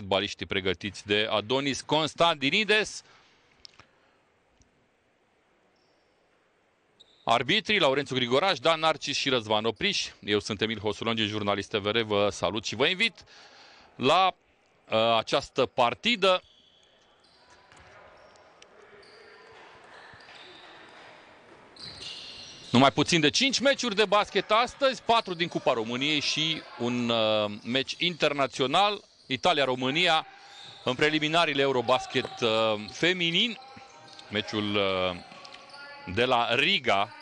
basketbaliștii pregătiți de Adonis Constantinides. Arbitrii, Laurențiu Grigoraș, Dan Narcis și Răzvan Opriș. Eu sunt Emil Hosulonge, jurnalist TVR, vă salut și vă invit la uh, această partidă. Numai puțin de 5 meciuri de basket astăzi, 4 din Cupa României și un uh, meci internațional, Italia-România, în preliminarile Eurobasket uh, feminin. Meciul uh, de la Riga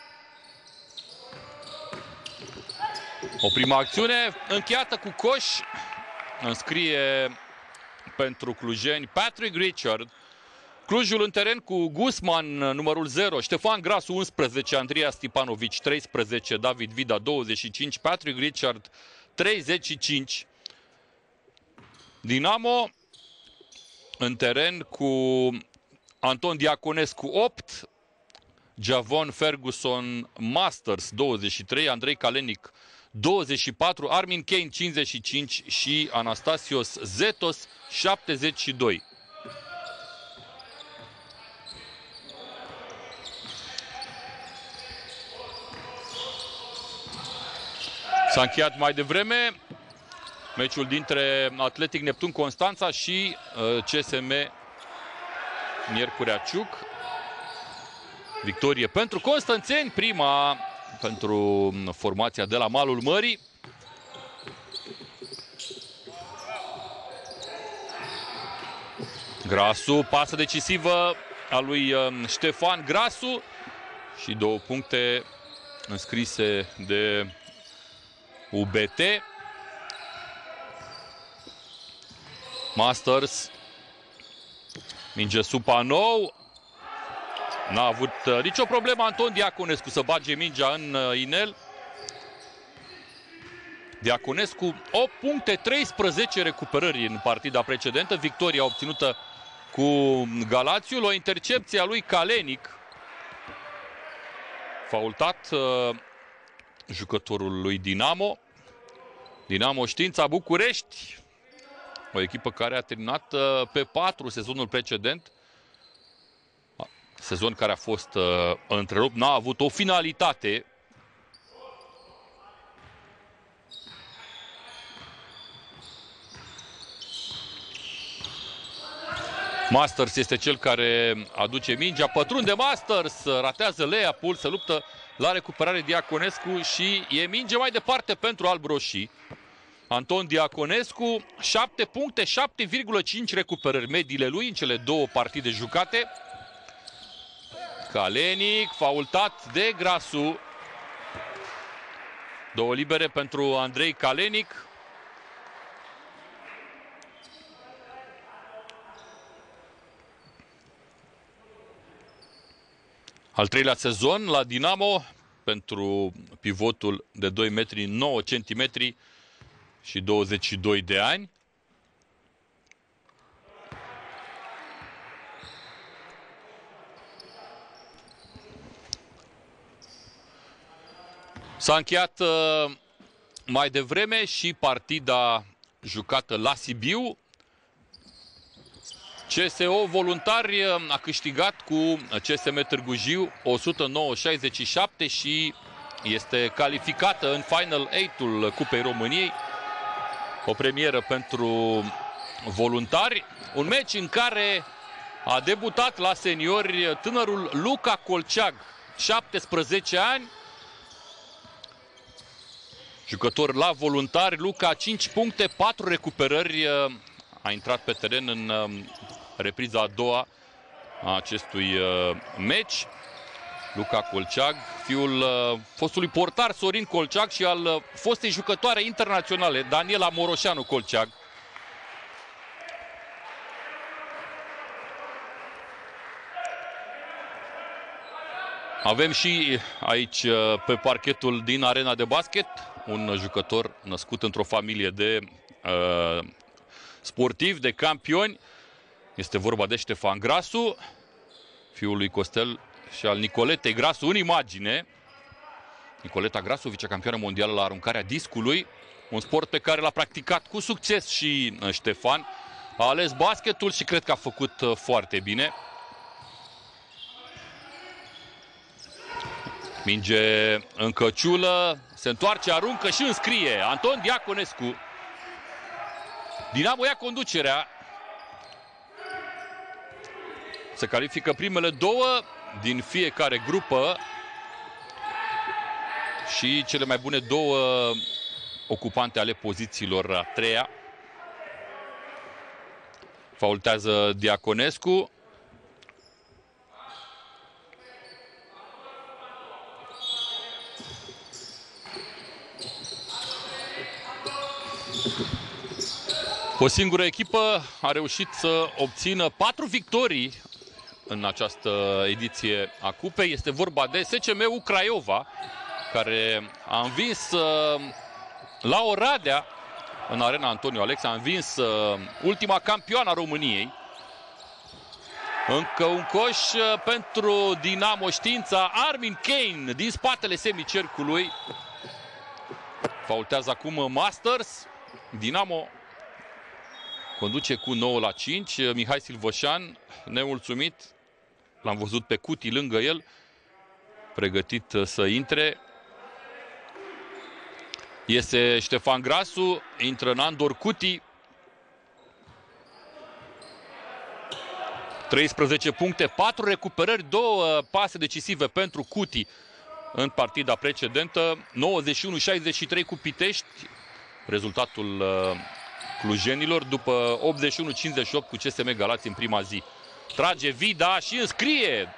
O prima acțiune încheiată cu coș. Înscrie pentru clujeni Patrick Richard. Clujul în teren cu Guzman, numărul 0, Ștefan Grasu 11, Andria Stipanovici 13, David Vida 25, Patrick Richard 35. Dinamo în teren cu Anton Diaconescu 8, Javon Ferguson Masters 23, Andrei Kalenic 24, Armin Kane 55 și Anastasios Zetos 72. S-a încheiat mai devreme meciul dintre Atletic Neptun Constanța și uh, CSM Miercurea Ciuc. Victorie pentru Constanțeni, prima pentru formația de la malul mării. Grasu, pasă decisivă a lui um, Ștefan Grasu și două puncte înscrise de UBT. Masters, minge nou. N-a avut uh, nicio problemă Anton Diaconescu să bage mingea în uh, inel. Diaconescu 8 puncte, 13 recuperări în partida precedentă. Victoria obținută cu Galațiul. O intercepție a lui Kalenic. Faultat uh, jucătorul lui Dinamo. Dinamo Știința București. O echipă care a terminat uh, pe 4 sezonul precedent sezon care a fost uh, întrerupt, n-a avut o finalitate. Masters este cel care aduce mingea, pătrunde Masters, ratează Lea, Pul, se luptă la recuperare Diaconescu și e minge mai departe pentru albroșii. Anton Diaconescu, 7 puncte, 7,5 recuperări mediile lui în cele două partide jucate. Kalenic, faultat de Grasu. Două libere pentru Andrei Kalenic. Al treilea sezon la Dinamo pentru pivotul de 2 metri 9 cm și 22 de ani. S-a încheiat uh, mai devreme și partida jucată la Sibiu. CSO Voluntari uh, a câștigat cu CSM Târgu Jiu 109-67 și este calificată în Final 8-ul Cupei României. O premieră pentru voluntari. Un meci în care a debutat la seniori tânărul Luca Colceag, 17 ani, Jucător la voluntari, Luca, 5 puncte, 4 recuperări. Uh, a intrat pe teren în um, repriza a doua a acestui uh, meci. Luca Colceag, fiul uh, fostului portar Sorin Colceag și al fostei jucătoare internaționale Daniela Moroșanu Colceag. Avem și aici pe parchetul din arena de basket un jucător născut într-o familie de uh, sportivi, de campioni. Este vorba de Ștefan Grasu, fiul lui Costel și al Nicoletei Grasu în imagine. Nicoleta Grasu, vicecampioană mondială la aruncarea discului, un sport pe care l-a practicat cu succes și uh, Ștefan. a ales basketul și cred că a făcut uh, foarte bine. Minge în căciulă, se întoarce, aruncă și înscrie. Anton Diaconescu. Dinamo ia conducerea. Se califică primele două din fiecare grupă și cele mai bune două ocupante ale pozițiilor a treia. Faultează Diaconescu. O singură echipă a reușit să obțină patru victorii în această ediție a cupei. Este vorba de SCM Craiova, care a învins uh, la Oradea, în arena Antonio Alex, a învins uh, ultima campioană a României. Încă un coș uh, pentru Dinamo Știința. Armin Kane din spatele semicercului. Faultează acum Masters. Dinamo conduce cu 9 la 5. Mihai Silvoșan, nemulțumit, l-am văzut pe Cuti lângă el, pregătit să intre. Este Ștefan Grasu, intră în Andor Cuti. 13 puncte, 4 recuperări, 2 pase decisive pentru Cuti în partida precedentă. 91-63 cu Pitești, rezultatul uh, clujenilor după 81-58 cu CSM Galați în prima zi. Trage Vida și înscrie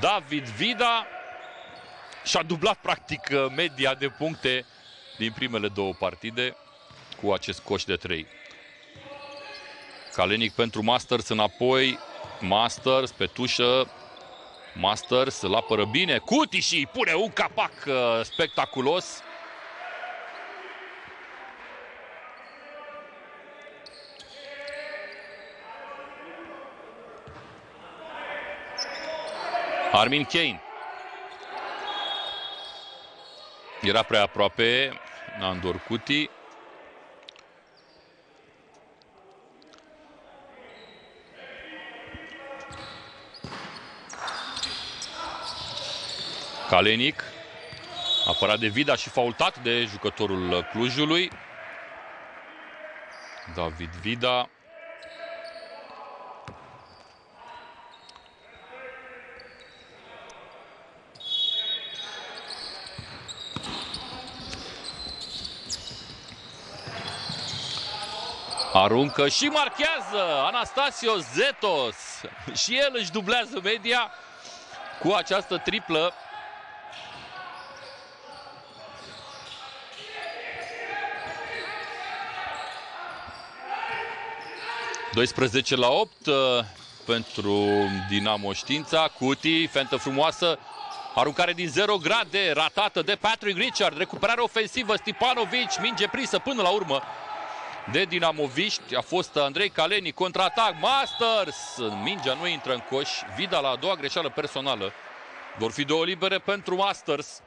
David Vida și-a dublat practic media de puncte din primele două partide cu acest coș de 3. Calenic pentru Masters înapoi. Masters pe tușă. Masters îl apără bine. Cuti și pune un capac uh, spectaculos. Armin Kane. Era prea aproape Nandor Cuti. Kalenic, apărat de Vida și faultat de jucătorul Clujului. David Vida. Aruncă și marchează Anastasio Zetos. Și el își dublează media cu această triplă. Doisprezece la 8 uh, pentru Dinamo Știința. Cuti, fentă frumoasă, aruncare din 0 grade, ratată de Patrick Richard, recuperare ofensivă, Stipanovic, minge prisă până la urmă de dinamoviști. A fost Andrei Caleni, contraatac, Masters! Mingea nu intră în coș. Vida la a doua greșeală personală. Vor fi două libere pentru Masters.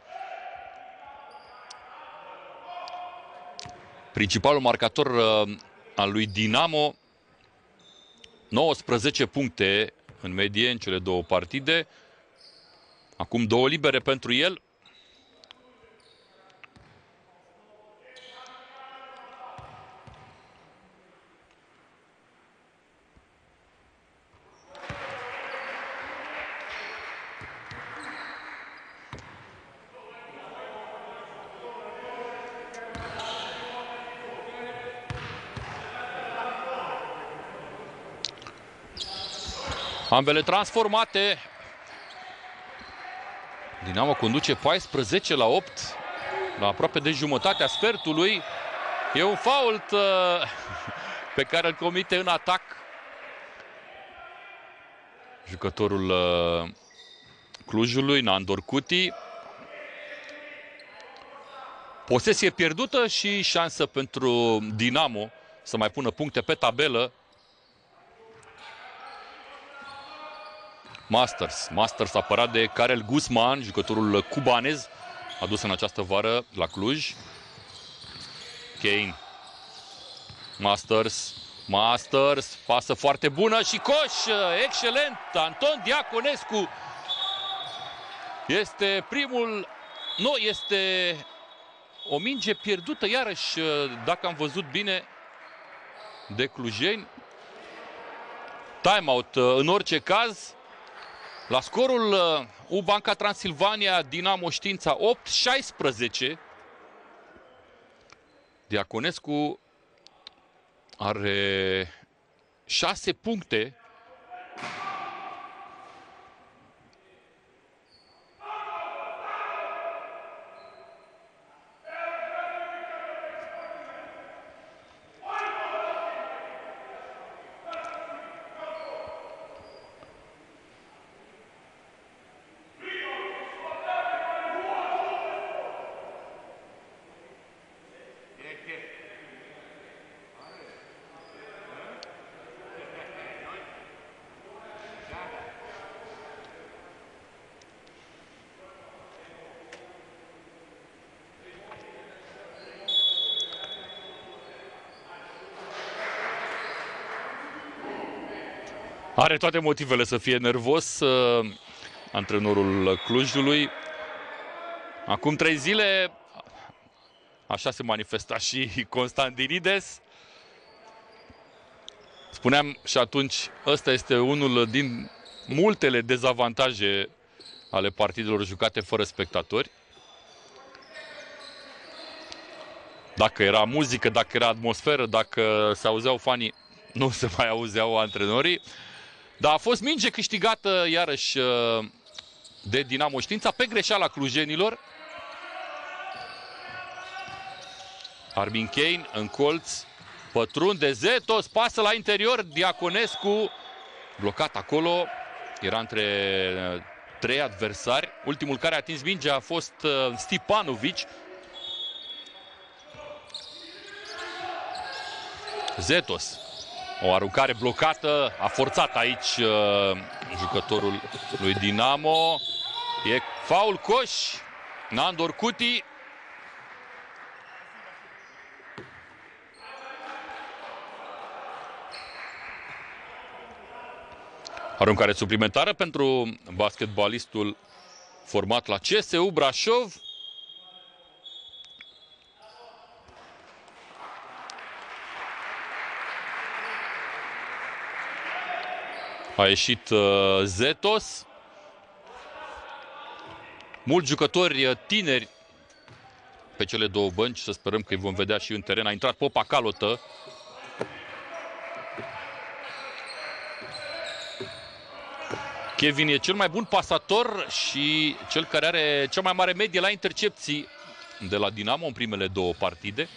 Principalul marcator uh, al lui Dinamo. 19 puncte în medie în cele două partide. Acum două libere pentru el. Ambele transformate. Dinamo conduce 14 la 8. La aproape de jumătatea sfertului. E un fault uh, pe care îl comite în atac. Jucătorul uh, Clujului, Nandor Cuti. Posesie pierdută și șansă pentru Dinamo să mai pună puncte pe tabelă. Masters. Masters apărat de Karel Guzman, jucătorul cubanez, adus în această vară la Cluj. Kane. Masters. Masters, pasă foarte bună și coș, excelent, Anton Diaconescu este primul, nu, este o minge pierdută iarăși, dacă am văzut bine, de clujeni. Timeout în orice caz. La scorul U Banca Transilvania, Dinamo Știința 8-16. Diaconescu are 6 puncte Are toate motivele să fie nervos uh, antrenorul Clujului. Acum trei zile, așa se manifesta și Constantinides. Spuneam și atunci, ăsta este unul din multele dezavantaje ale partidelor jucate fără spectatori. Dacă era muzică, dacă era atmosferă, dacă se auzeau fanii, nu se mai auzeau antrenorii. Dar a fost minge câștigată iarăși uh, de Dinamo Știința pe greșeala clujenilor. Armin Kane în colț, pătrunde Zetos, pasă la interior, Diaconescu blocat acolo, era între uh, trei adversari. Ultimul care a atins mingea a fost uh, Stipanovic. Zetos o aruncare blocată, a forțat aici uh, jucătorul lui Dinamo. E faul coș, Nandor Cuti. Aruncare suplimentară pentru basketbalistul format la CSU Brașov. A ieșit uh, Zetos. Mulți jucători uh, tineri pe cele două bănci, să sperăm că îi vom vedea și în teren. A intrat Popa Calotă. Kevin e cel mai bun pasator și cel care are cea mai mare medie la intercepții de la Dinamo în primele două partide.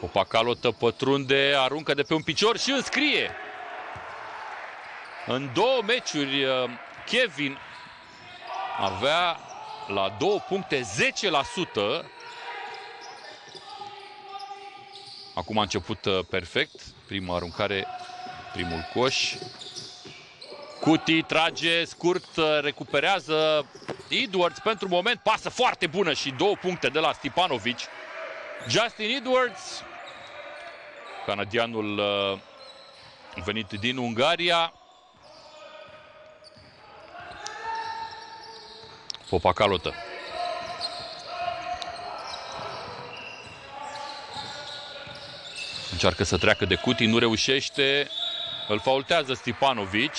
Popacalotă pătrunde, aruncă de pe un picior și înscrie. În două meciuri, uh, Kevin avea la două puncte 10%. Acum a început uh, perfect. Prima aruncare, primul coș. Cuti trage scurt, uh, recuperează Edwards pentru moment. Pasă foarte bună și două puncte de la Stipanovic. Justin Edwards canadianul uh, venit din Ungaria. Popacalotă. Încearcă să treacă de Cuti, nu reușește. Îl faultează Stipanovic.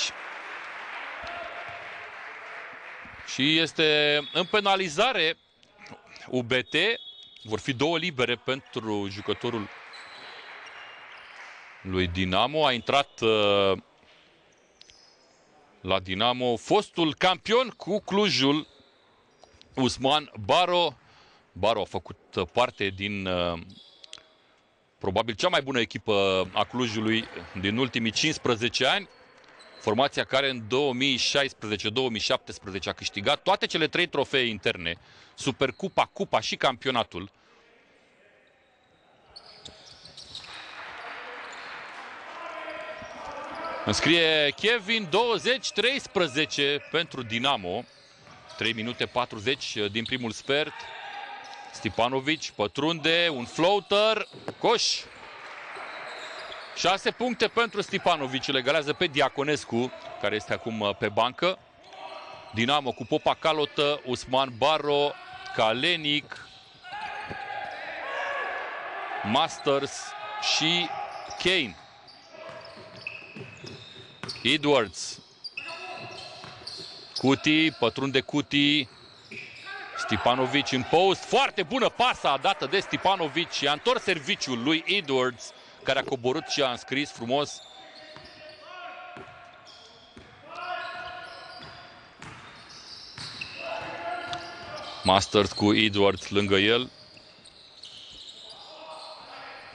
Și este în penalizare UBT. Vor fi două libere pentru jucătorul lui Dinamo. A intrat uh, la Dinamo fostul campion cu Clujul, Usman Baro. Baro a făcut uh, parte din uh, probabil cea mai bună echipă a Clujului din ultimii 15 ani. Formația care în 2016-2017 a câștigat toate cele trei trofee interne, Supercupa, Cupa și campionatul. Înscrie Kevin 20-13 pentru Dinamo. 3 minute 40 din primul spert. Stipanovic pătrunde, un floater, coș. 6 puncte pentru Stipanovici, legalează pe Diaconescu, care este acum uh, pe bancă. Dinamo cu Popa Calotă, Usman Baro, Kalenic, Masters și Kane. Edwards. Cuti, pătrunde Cuti. Stipanovic în post. Foarte bună pasa dată de Stipanovic și a întors serviciul lui Edwards, care a coborât și a înscris frumos. Masters cu Edwards lângă el.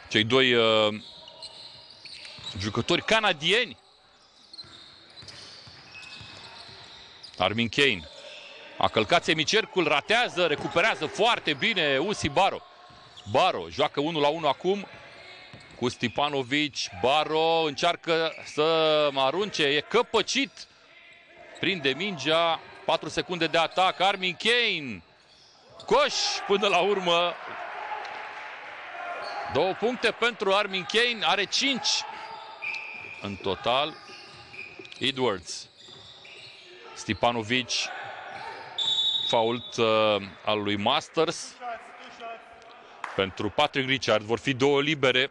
Cei doi uh, jucători canadieni. Armin Kane. A călcat semicercul, ratează, recuperează foarte bine Usi Baro. Baro joacă 1 la 1 acum cu Stipanovic. Baro încearcă să mă arunce, e căpăcit. Prinde mingea, 4 secunde de atac, Armin Kane. Coș până la urmă. Două puncte pentru Armin Kane, are 5 în total. Edwards. Stipanovic. Fault uh, al lui Masters. Pentru Patrick Richard vor fi două libere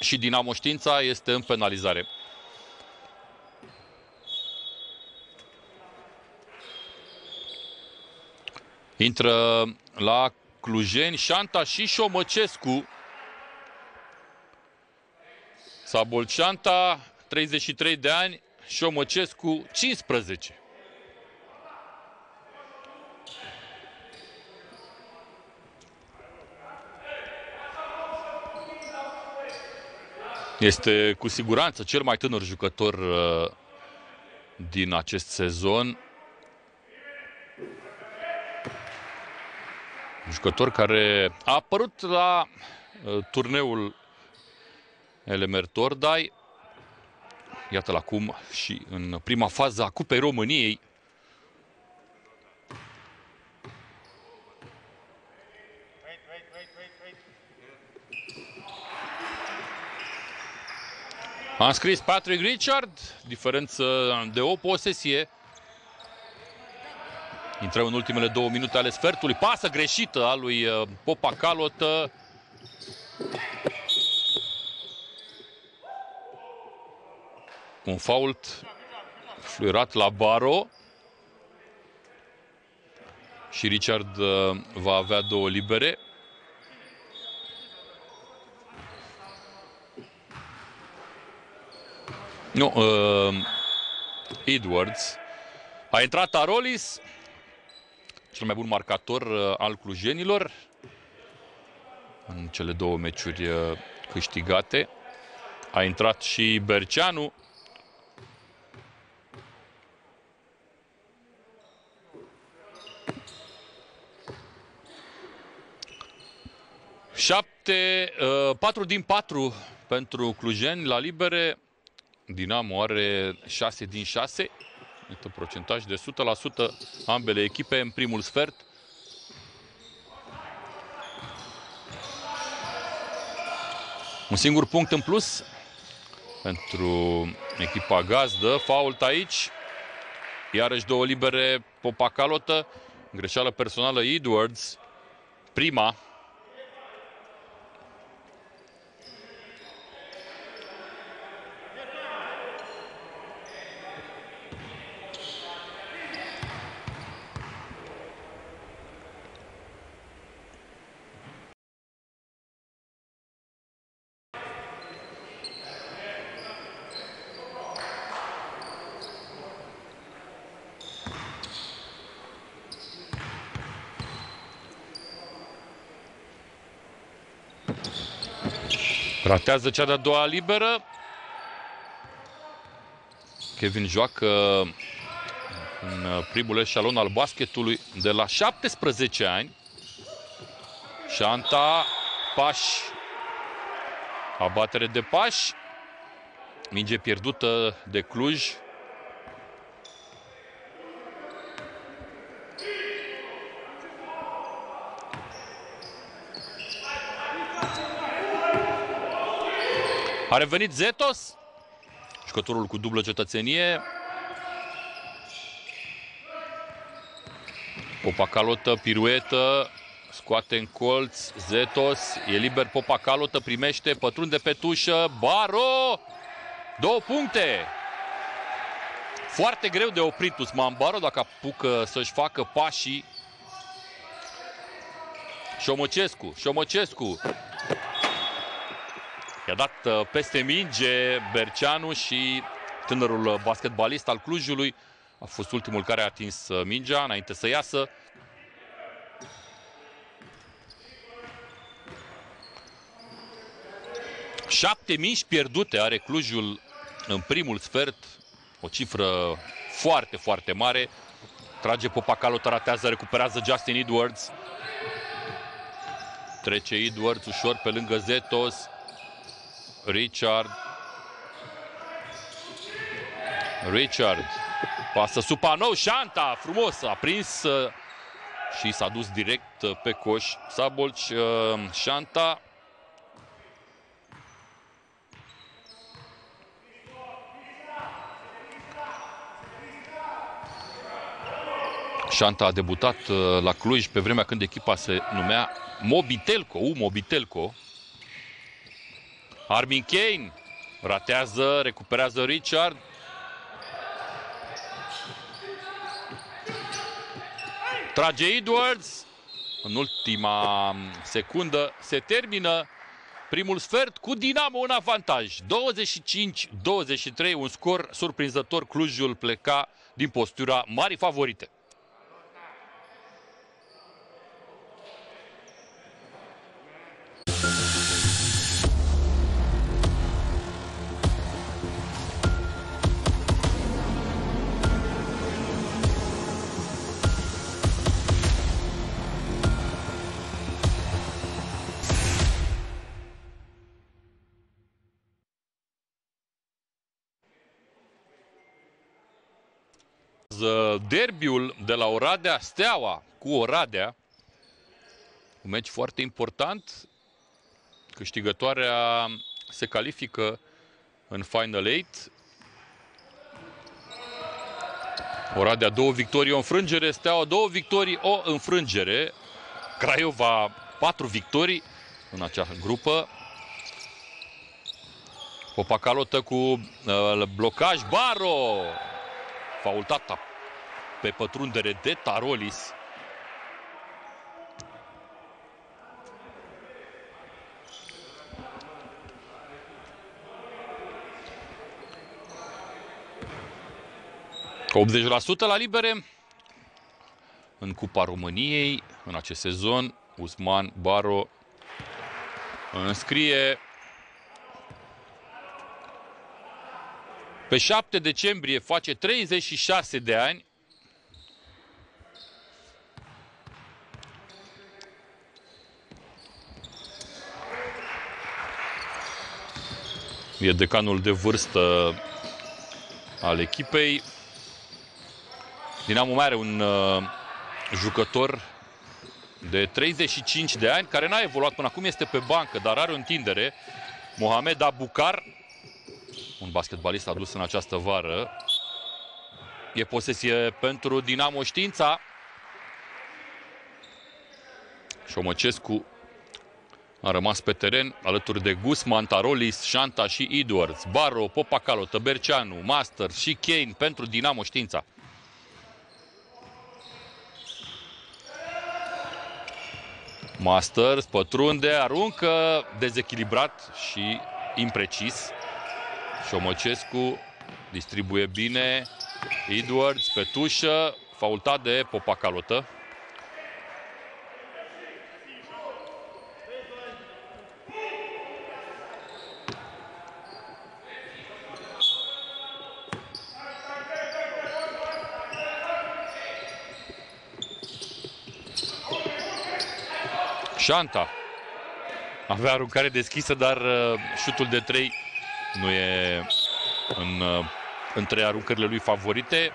și Dinamo Știința este în penalizare. Intră la Clujeni Șanta și Șomăcescu. Sabolceanta, 33 de ani, Șomăcescu, 15. Este cu siguranță cel mai tânăr jucător uh, din acest sezon. Jucător care a apărut la uh, turneul Elemer Tordai. Iată-l acum și în prima fază a Cupei României. A scris Patrick Richard, diferență de o posesie. Intrăm în ultimele două minute ale sfertului. Pasă greșită a lui uh, Popa Calotă. Un fault fluirat la Baro. Și Richard uh, va avea două libere. Nu, uh, Edwards. A intrat Arolis, cel mai bun marcator uh, al clujenilor în cele două meciuri uh, câștigate. A intrat și Berceanu. Șapte, uh, patru din patru pentru clujeni la libere. Dinamo are 6 din 6. Este procentaj de 100% ambele echipe în primul sfert. Un singur punct în plus pentru echipa gazdă. Fault aici. Iarăși două libere Popacalotă. Greșeală personală Edwards. Prima Ratează cea de-a doua liberă. Kevin joacă în primul eșalon al basketului de la 17 ani. Șanta, pași, abatere de pași, minge pierdută de Cluj, A revenit Zetos, jucătorul cu dublă cetățenie. Popacalotă, piruetă, scoate în colț, Zetos, e liber Popacalotă, primește, pătrunde pe tușă, Baro, două puncte. Foarte greu de oprit Usman Baro dacă apucă să-și facă pașii. Șomocescu, Șomocescu. I-a dat uh, peste minge Berceanu și tânărul basketbalist al Clujului a fost ultimul care a atins uh, mingea înainte să iasă. Șapte mingi pierdute are Clujul în primul sfert. O cifră foarte, foarte mare. Trage Popacalo, taratează, recuperează Justin Edwards. Trece Edwards ușor pe lângă Zetos. Richard. Richard. Pasă Supanou, Șanta, frumos, a prins uh, și s-a dus direct uh, pe coș. Sabolci, uh, Șanta. Șanta a debutat la Cluj pe vremea când echipa se numea Mobitelco, U Mobitelco. Armin Kane ratează, recuperează Richard. Trage Edwards. În ultima secundă se termină primul sfert cu Dinamo în avantaj. 25-23, un scor surprinzător. Clujul pleca din postura mari favorite. Derbiul de la Oradea, Steaua cu Oradea. Un meci foarte important. Câștigătoarea se califică în Final 8. Oradea două victorii, o înfrângere, Steaua două victorii, o înfrângere. Craiova patru victorii în acea grupă. Popacalotă cu uh, blocaj, Baro! Faultata pe pătrundere de Tarolis. Cu 80% la libere în Cupa României în acest sezon. Usman Baro înscrie pe 7 decembrie face 36 de ani e decanul de vârstă al echipei. Dinamo mai are un uh, jucător de 35 de ani, care n-a evoluat până acum, este pe bancă, dar are o întindere. Mohamed Abukar, un basketbalist adus în această vară. E posesie pentru Dinamo Știința. Șomăcescu a rămas pe teren alături de Guzman, Tarolis, Șanta și Edwards, Barro, Popacalo, Tăberceanu, Master și Kane pentru Dinamo Știința. Masters pătrunde, aruncă dezechilibrat și imprecis. Șomocescu distribuie bine. Edwards pe tușă, faultat de Popacalotă. Șanta. Avea aruncare deschisă, dar uh, șutul de 3 nu e în, uh, între aruncările lui favorite.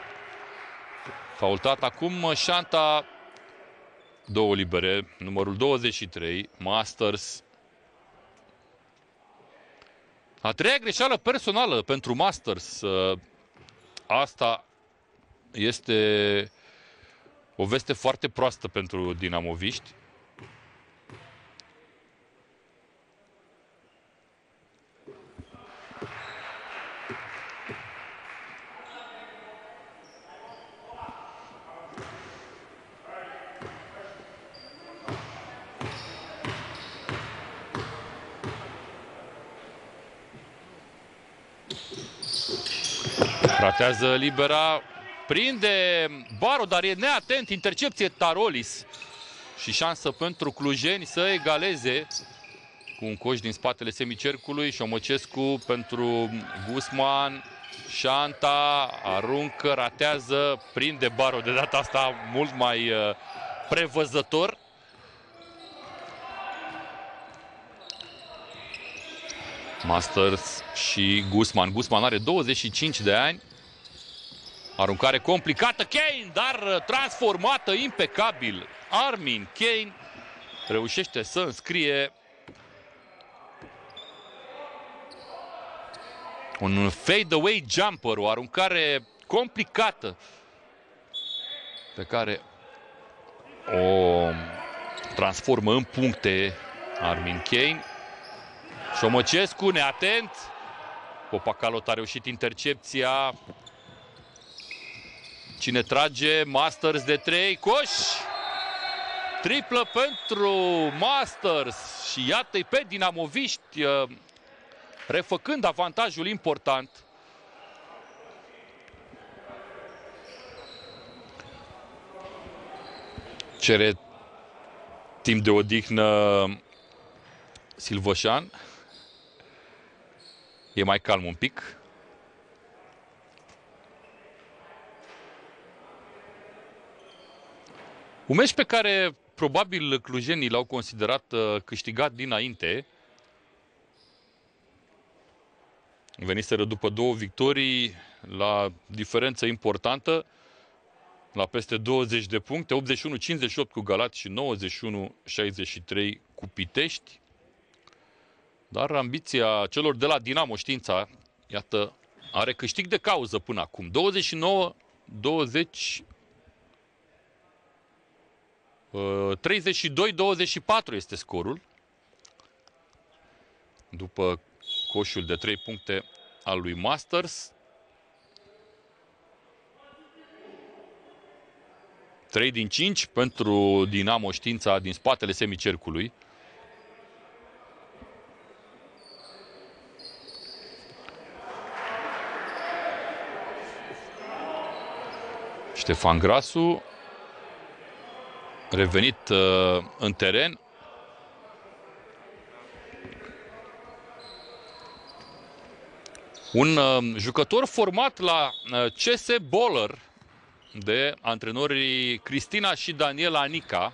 Faultat acum Șanta. Două libere. Numărul 23, Masters. A treia greșeală personală pentru Masters. Uh, asta este o veste foarte proastă pentru dinamoviști. Ratează libera, prinde Baro, dar e neatent, intercepție Tarolis. Și șansă pentru clujeni să egaleze cu un coș din spatele semicercului. Șomăcescu pentru Guzman. Șanta aruncă, ratează, prinde Baro de data asta mult mai uh, prevăzător. Masters și Guzman. Guzman are 25 de ani. Aruncare complicată, Kane, dar transformată impecabil. Armin Kane reușește să înscrie un fade-away jumper, o aruncare complicată pe care o transformă în puncte Armin Kane. Șomăcescu, neatent. Popacalot a reușit intercepția. Cine trage? Masters de 3. Coș! Triplă pentru Masters. Și iată-i pe dinamoviști uh, refăcând avantajul important. Cere timp de odihnă Silvoșan. E mai calm un pic. Un meci pe care probabil clujenii l-au considerat uh, câștigat dinainte. Veniseră după două victorii la diferență importantă, la peste 20 de puncte, 81-58 cu Galați și 91-63 cu Pitești. Dar ambiția celor de la Dinamo Știința, iată, are câștig de cauză până acum. 29 20 32-24 este scorul. După coșul de 3 puncte al lui Masters. 3 din 5 pentru Dinamo Știința din spatele semicercului. Ștefan Grasu revenit uh, în teren. Un uh, jucător format la uh, CS Bowler de antrenorii Cristina și Daniela Anica.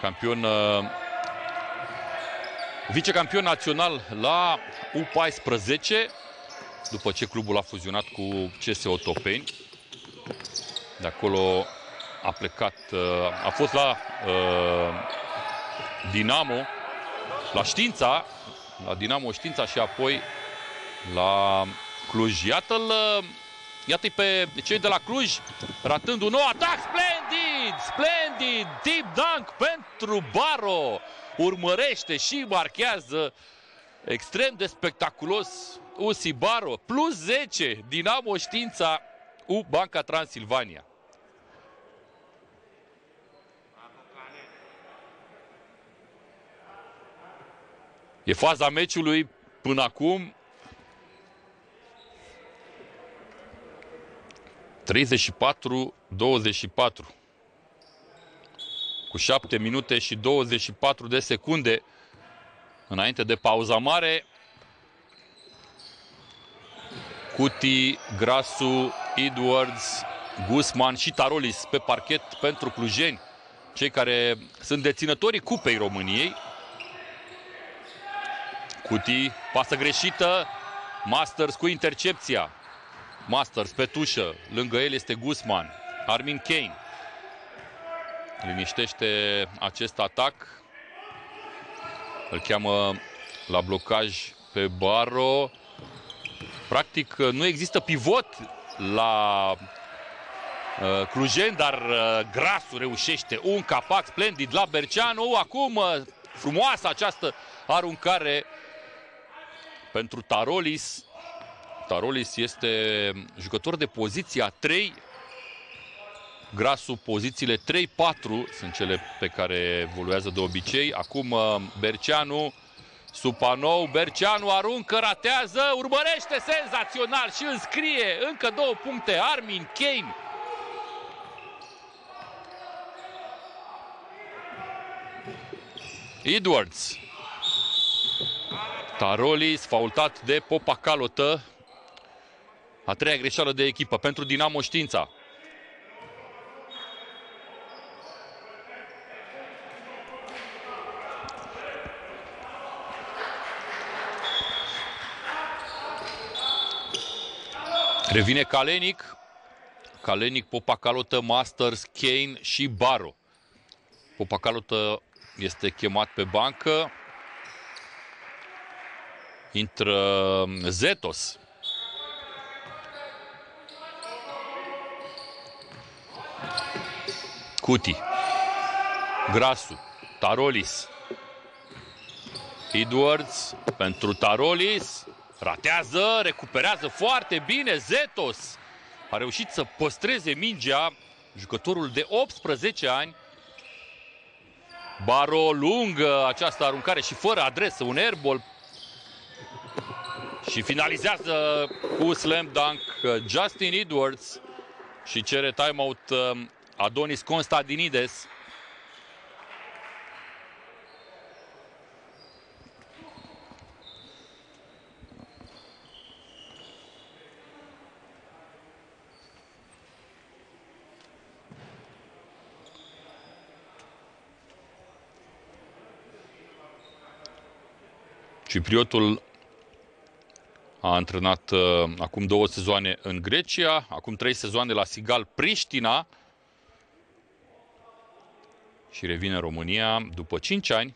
Campion uh, vicecampion național la U14 după ce clubul a fuzionat cu CS Otopeni. De acolo a plecat, uh, a fost la uh, Dinamo, la Știința, la Dinamo Știința și apoi la Cluj. Iată-l, uh, iată-i pe cei de la Cluj ratând un nou atac, splendid, splendid, deep dunk pentru Baro. Urmărește și marchează extrem de spectaculos Usi Baro, plus 10, Dinamo Știința, U Banca Transilvania. E faza meciului până acum. 34-24. Cu 7 minute și 24 de secunde înainte de pauza mare. Cuti, Grasu, Edwards, Guzman și Tarolis pe parchet pentru clujeni, cei care sunt deținătorii Cupei României. Cuti, pasă greșită, Masters cu intercepția. Masters pe tușă, lângă el este Guzman, Armin Kane. Liniștește acest atac. Îl cheamă la blocaj pe Baro. Practic nu există pivot la uh, Clujen, dar uh, Grasu reușește un capac splendid la Berceanu. Acum uh, frumoasă această aruncare pentru Tarolis. Tarolis este jucător de poziția 3. Grasu, pozițiile 3-4 sunt cele pe care evoluează de obicei. Acum uh, Berceanu, Supanou, Berceanu aruncă, ratează, urmărește senzațional și înscrie încă două puncte. Armin Kane. Edwards. Tarolis, faultat de Popa Calotă. A treia greșeală de echipă pentru Dinamo Știința. Revine Kalenic. Kalenic, Popacalotă, Masters, Kane și Baro. Popacalotă este chemat pe bancă. Intră Zetos. Cuti. Grasu. Tarolis. Edwards pentru Tarolis. Ratează, recuperează foarte bine Zetos. A reușit să păstreze mingea jucătorul de 18 ani. Baro lungă această aruncare și fără adresă, un airball. Și finalizează cu slam dunk Justin Edwards și cere timeout um, Adonis Constantinides. Cipriotul a antrenat uh, acum două sezoane în Grecia, acum trei sezoane la Sigal Priștina și revine în România după 5 ani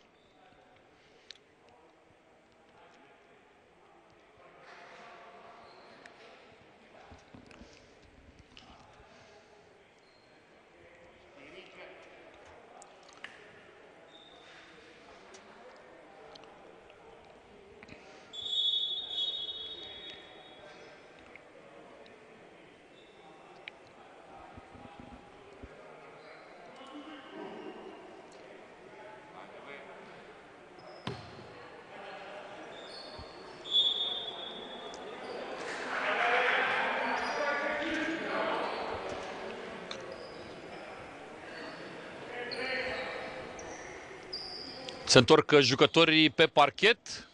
Se întorc jucătorii pe parchet.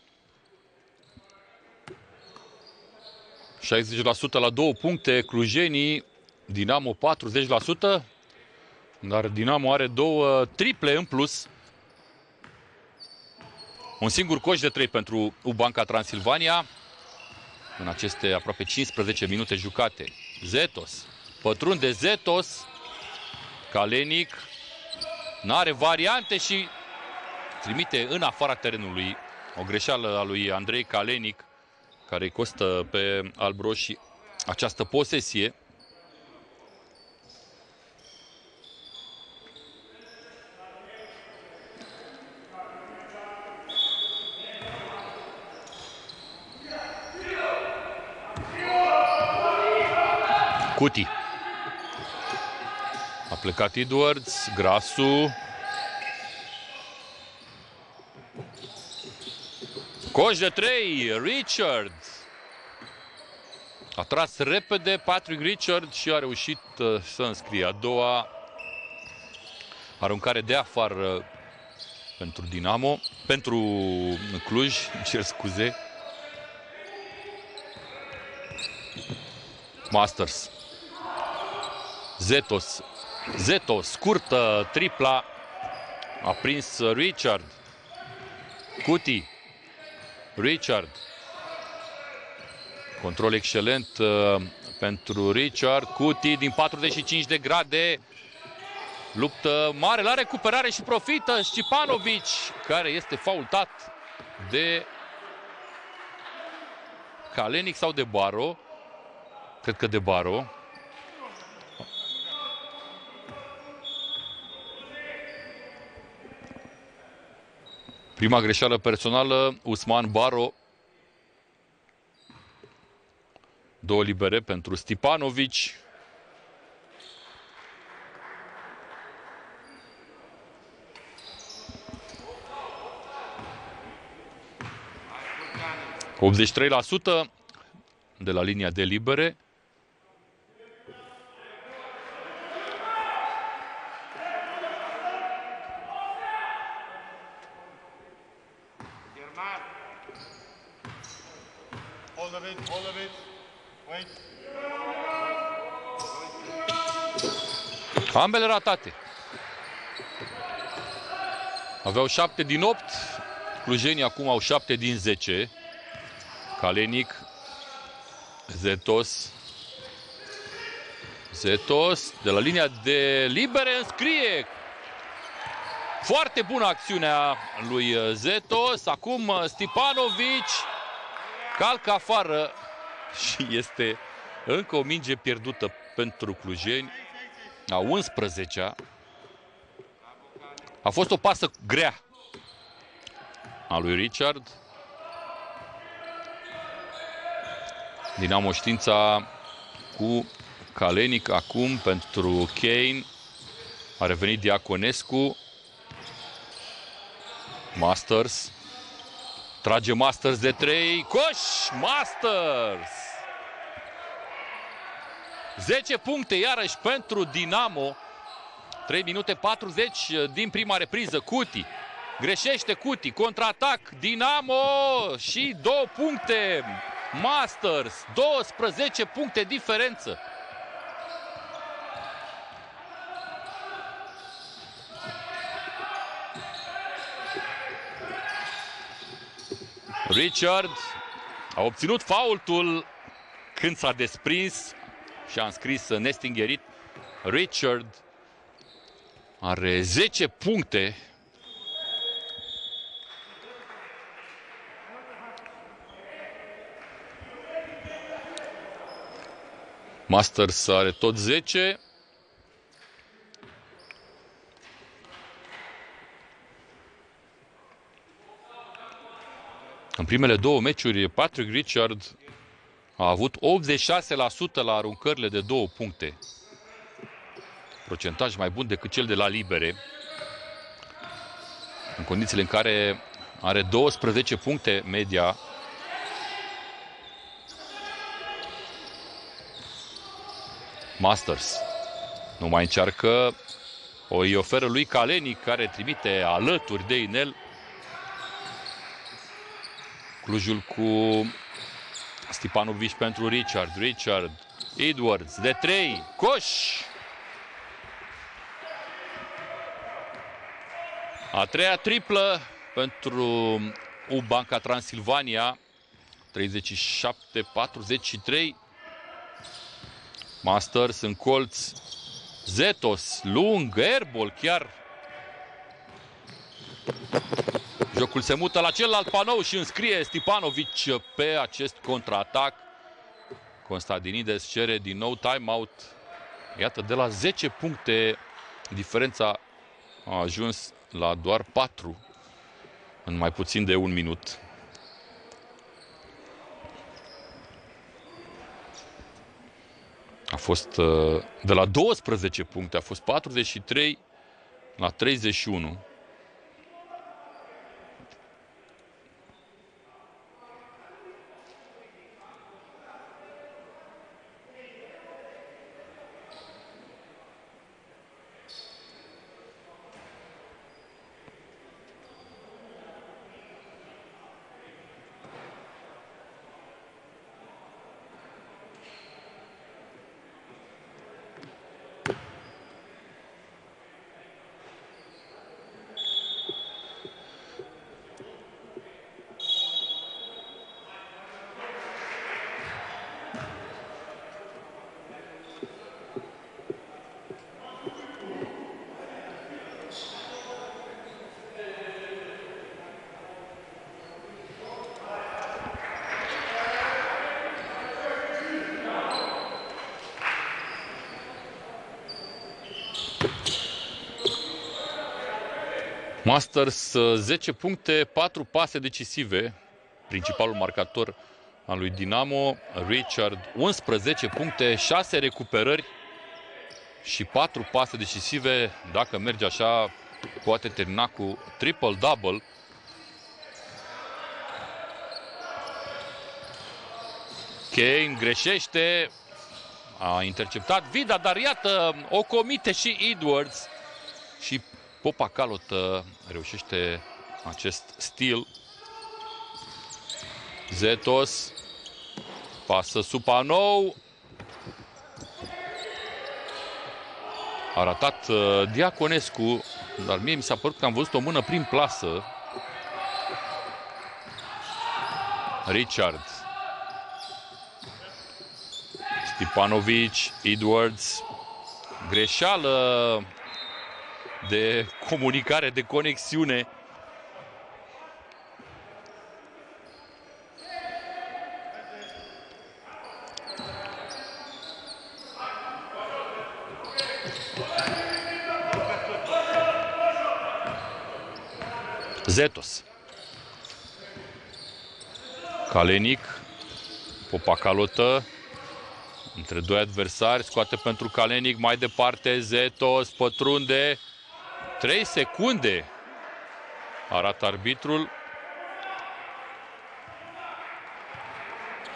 60% la două puncte, clujenii, Dinamo 40%, dar Dinamo are două triple în plus. Un singur coș de trei pentru Ubanca Transilvania în aceste aproape 15 minute jucate. Zetos, pătrunde Zetos, Kalenic, n-are variante și trimite în afara terenului o greșeală a lui Andrei Kalenic, care îi costă pe albroșii această posesie. Cuti. A plecat Edwards, Grasu, Coș de 3, Richard. A tras repede Patrick Richard și a reușit uh, să înscrie a doua aruncare de afară pentru Dinamo, pentru Cluj, cer scuze. Masters. Zetos. Zetos, scurtă, tripla. A prins Richard. Cuti. Richard. Control excelent uh, pentru Richard. Cuti din 45 de grade. Luptă mare la recuperare și profită Știpanovic, care este faultat de Kalenic sau de Baro. Cred că de Baro. Prima greșeală personală, Usman Baro. Două libere pentru Stipanovici. ...83% de la linia de libere. Ambele ratate. Aveau 7 din 8. Clujenii acum au 7 din 10. Kalenic. Zetos. Zetos. De la linia de libere înscrie. Foarte bună acțiunea lui Zetos. Acum Stipanovic calcă afară și este încă o minge pierdută pentru clujeni a 11-a. A fost o pasă grea a lui Richard. Dinamo știința cu Kalenic acum pentru Kane. A revenit Diaconescu. Masters. Trage Masters de 3. Coș! Masters! 10 puncte iarăși pentru Dinamo. 3 minute 40 din prima repriză. Cuti. Greșește Cuti. Contraatac. Dinamo și 2 puncte. Masters. 12 puncte diferență. Richard a obținut faultul când s-a desprins și a înscris nestingerit. Richard are 10 puncte. Masters are tot 10. În primele două meciuri, Patrick Richard a avut 86% la aruncările de două puncte. Procentaj mai bun decât cel de la libere. În condițiile în care are 12 puncte media. Masters. Nu mai încearcă. O îi oferă lui Kalenic, care trimite alături de inel. Clujul cu Stipanovic pentru Richard. Richard. Edwards. De 3. Coș! A treia triplă pentru U Banca Transilvania. 37-43. Masters în colț. Zetos, lung, airball chiar. Jocul se mută la celălalt panou și înscrie Stipanovic pe acest contraatac. Constantinides cere din nou timeout. Iată, de la 10 puncte diferența a ajuns la doar 4 în mai puțin de un minut. A fost uh, de la 12 puncte, a fost 43 la 31. Masters 10 puncte, 4 pase decisive, principalul marcator al lui Dinamo, Richard 11 puncte, 6 recuperări și 4 pase decisive. Dacă merge așa, poate termina cu triple-double. Kane greșește, a interceptat Vida, dar iată, o comite și Edwards și Popa Calot reușește acest stil. Zetos pasă Supanou. A ratat uh, Diaconescu, dar mie mi s-a părut că am văzut o mână prin plasă. Richard. Stipanovic, Edwards. Greșeală de comunicare, de conexiune. Zetos. Kalenic. Popacalotă. Între doi adversari. Scoate pentru Kalenic. Mai departe Zetos. Pătrunde. 3 secunde arată arbitrul.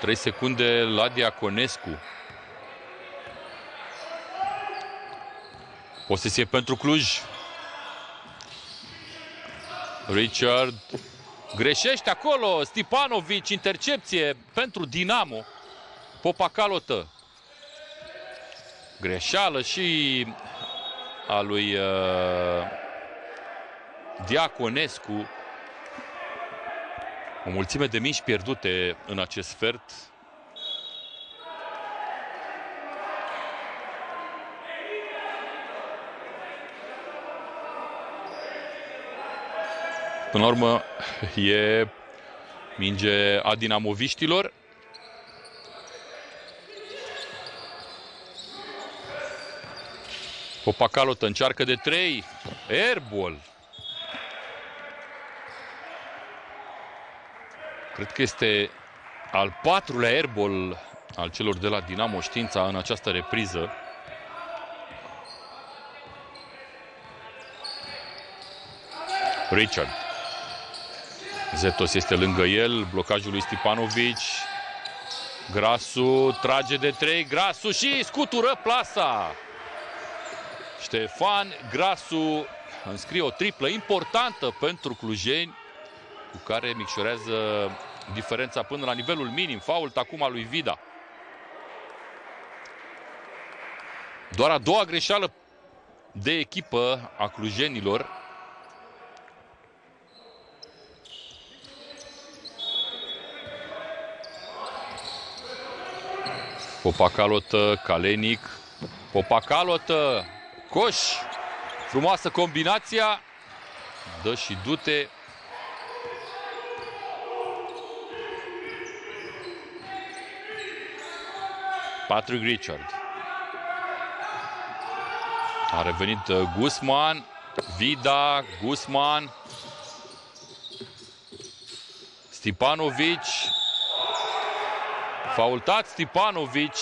3 secunde la Diaconescu. Posesie pentru Cluj. Richard greșește acolo. Stipanovic, intercepție pentru Dinamo. Popacalotă. Greșeală și a lui uh, Diaconescu. O mulțime de mici pierdute în acest sfert. Până la urmă, e minge a dinamoviștilor. Popacalotă încearcă de 3. Airball. Cred că este al patrulea airball al celor de la Dinamo Știința în această repriză. Richard. Zetos este lângă el, blocajul lui Stipanovic. Grasu trage de 3, Grasu și scutură plasa. Ștefan Grasu înscrie o triplă importantă pentru clujeni cu care micșorează diferența până la nivelul minim. Fault acum al lui Vida. Doar a doua greșeală de echipă a clujenilor. Popacalotă, Calenic. Popacalotă, Coș. Frumoasă combinația. Dă și dute. Patrick Richard. A revenit uh, Guzman. Vida, Guzman. Stipanovic. Faultat Stipanovic.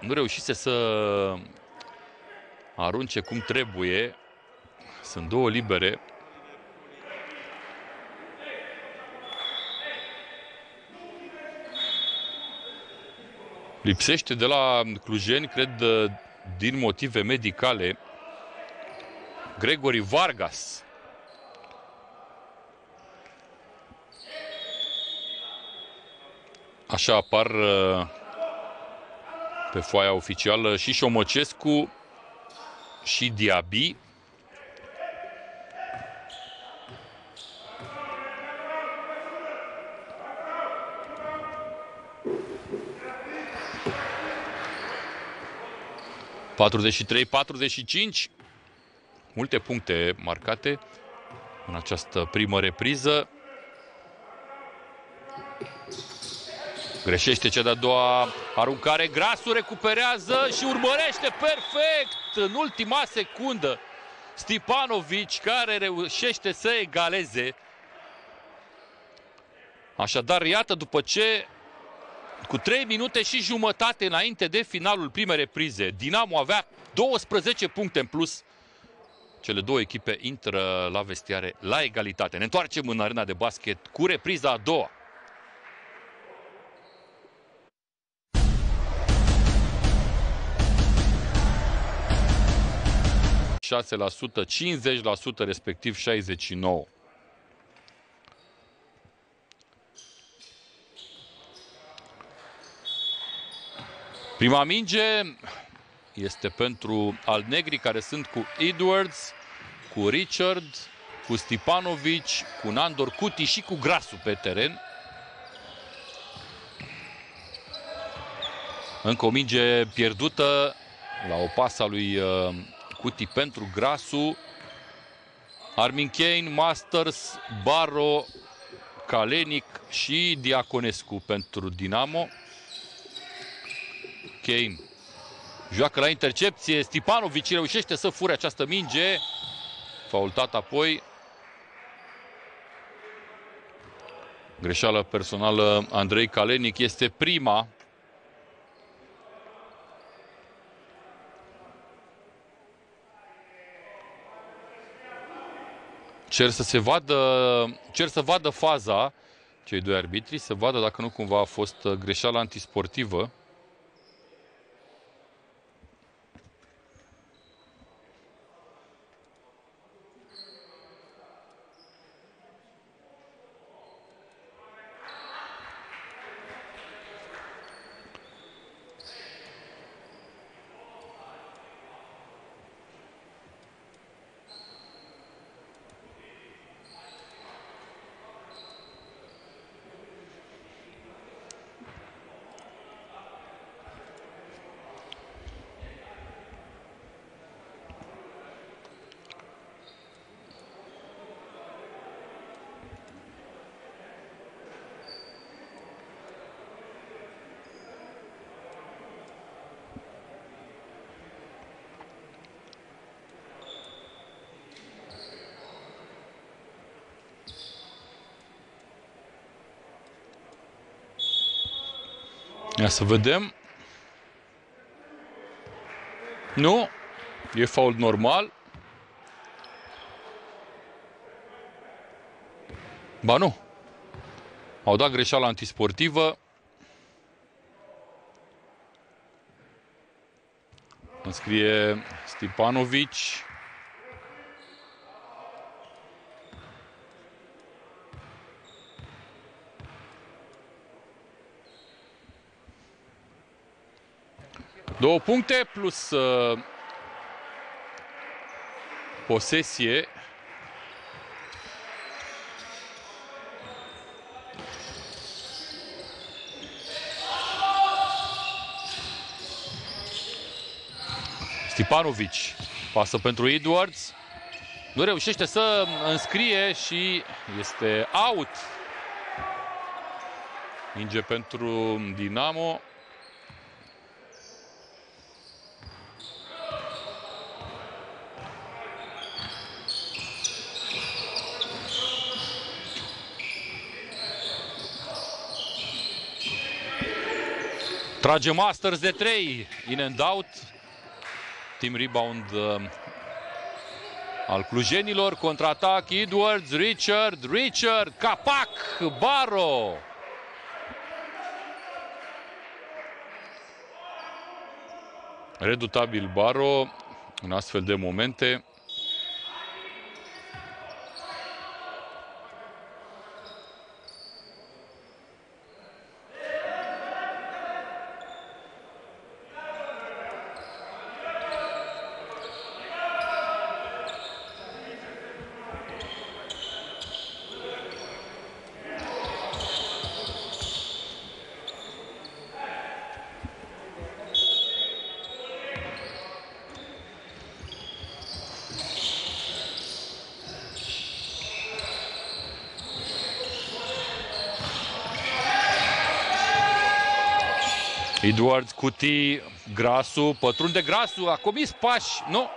Nu reușise să arunce cum trebuie. Sunt două libere. Lipsește de la Clujeni, cred, din motive medicale, Gregory Vargas. Așa apar uh, pe foaia oficială și Șomocescu și Diaby. Patruzeci și trei, patruzeci și cinci. Multe puncte marcate în această primă repriză. Greșește cea de-a doua aruncare. Grasul recuperează și urmărește perfect în ultima secundă. Stipanovici care reușește să egaleze. Așadar, iată, după ce cu 3 minute și jumătate înainte de finalul primei reprize, Dinamo avea 12 puncte în plus. Cele două echipe intră la vestiare la egalitate. Ne întoarcem în arena de basket cu repriza a doua. 6%, 50%, respectiv 69%. Prima minge este pentru Alnegri, care sunt cu Edwards, cu Richard, cu Stipanovic, cu Nandor Cuti și cu Grasu pe teren. Încă o minge pierdută la o pasă a lui uh, Cuti pentru Grasu. Armin Kane, Masters, Baro, Kalenic și Diaconescu pentru Dinamo. Kane joacă la intercepție. Stipanovic reușește să fure această minge. Faultat apoi. Greșeală personală Andrei Kalenic este prima Cer să se vadă, cer să vadă faza cei doi arbitri, să vadă dacă nu cumva a fost greșeală antisportivă. Ia să vedem. Nu. E fault normal. Ba nu. Au dat greșeală antisportivă. Înscrie Stipanovici. Două puncte plus uh, posesie. Stipanovic pasă pentru Edwards. Nu reușește să înscrie și este out. Minge pentru Dinamo. Trage Masters de 3, in and out. Team rebound uh, al clujenilor, contraatac, Edwards, Richard, Richard, Capac, Baro. Redutabil Baro în astfel de momente. Edwards, Cuti, Grasu, pătrunde Grasu, a comis pași, nu.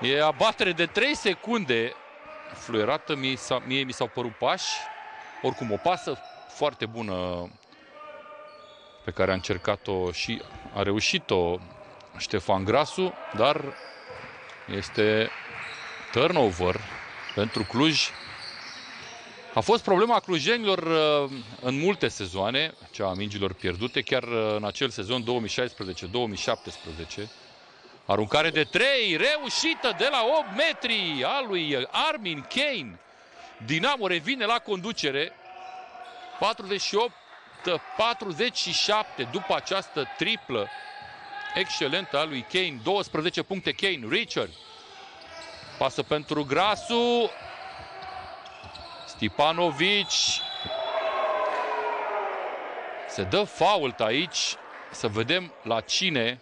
E abatere de 3 secunde. Fluierată, mie, mie mi s-au părut pași. Oricum, o pasă foarte bună pe care a încercat-o și a reușit-o Ștefan Grasu, dar este turnover pentru Cluj. A fost problema clujenilor uh, în multe sezoane, cea a mingilor pierdute, chiar uh, în acel sezon 2016-2017. Aruncare de 3, reușită de la 8 metri a lui Armin Kane. Dinamo revine la conducere. 48 47 după această triplă excelentă a lui Kane. 12 puncte Kane. Richard. Pasă pentru Grasu. Stipanovic. Se dă fault aici. Să vedem la cine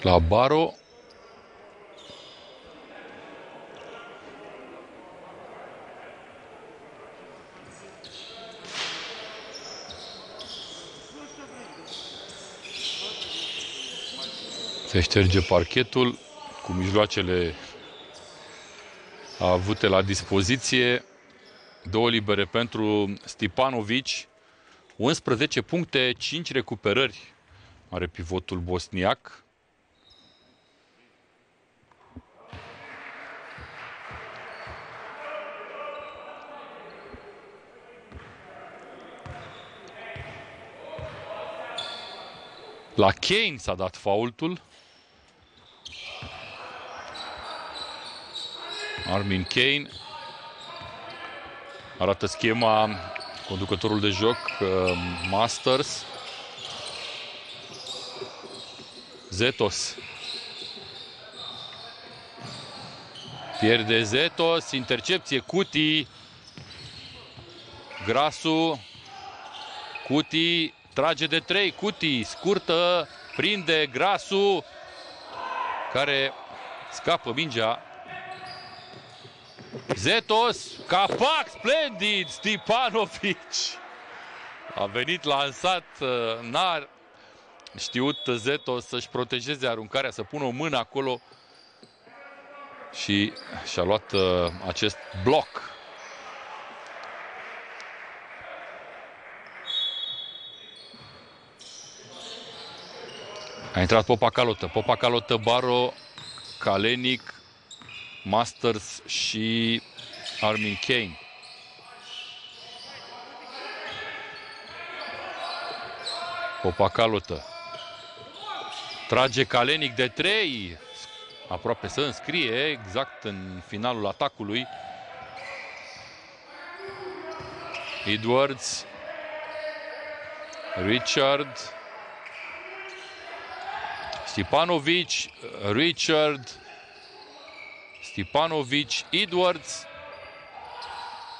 la Baro. Se șterge parchetul cu mijloacele avute la dispoziție. Două libere pentru Stipanovic. 11 puncte, 5 recuperări are pivotul bosniac. La Kane s-a dat faultul. Armin Kane arată schema conducătorul de joc uh, Masters. Zetos. Pierde Zetos, intercepție Cuti. Grasu. Cuti Trage de 3, Cuti, scurtă, prinde Grasu, care scapă mingea. Zetos, capac splendid, Stipanovic. A venit lansat, n-a știut Zetos să-și protejeze aruncarea, să pună o mână acolo și și-a luat uh, acest bloc A intrat Popa Calotă. Popa Calotă, Baro, Kalenic, Masters și Armin Kane. Popa Calotă. Trage Kalenic de 3. Aproape să înscrie exact în finalul atacului. Edwards. Richard. Stipanovic, Richard, Stipanovic, Edwards.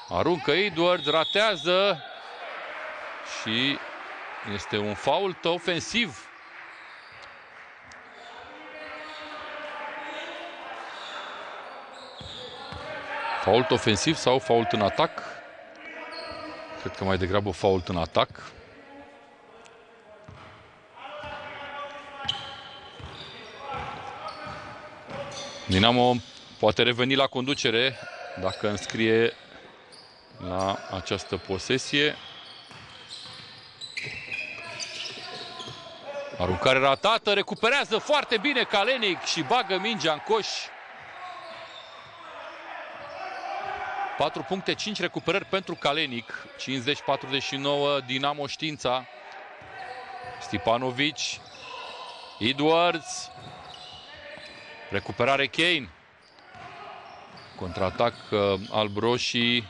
Aruncă Edwards, ratează și este un fault ofensiv. Fault ofensiv sau fault în atac? Cred că mai degrabă fault în atac. Dinamo poate reveni la conducere dacă înscrie la această posesie. Aruncare ratată, recuperează foarte bine Kalenic și bagă mingea în coș. 4 puncte, 5 recuperări pentru Kalenic. 50-49 Dinamo Știința. Stipanovic. Edwards. Recuperare Kane. Contraatac uh, alb-roșii.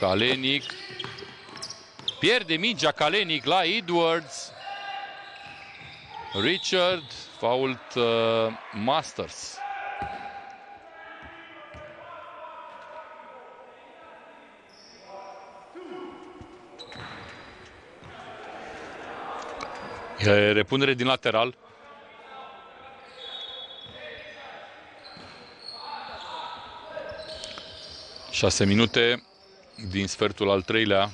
Kalenic. Pierde mingea Kalenic la Edwards. Richard. Fault uh, Masters. E repunere din lateral 6 minute din sfertul al treilea.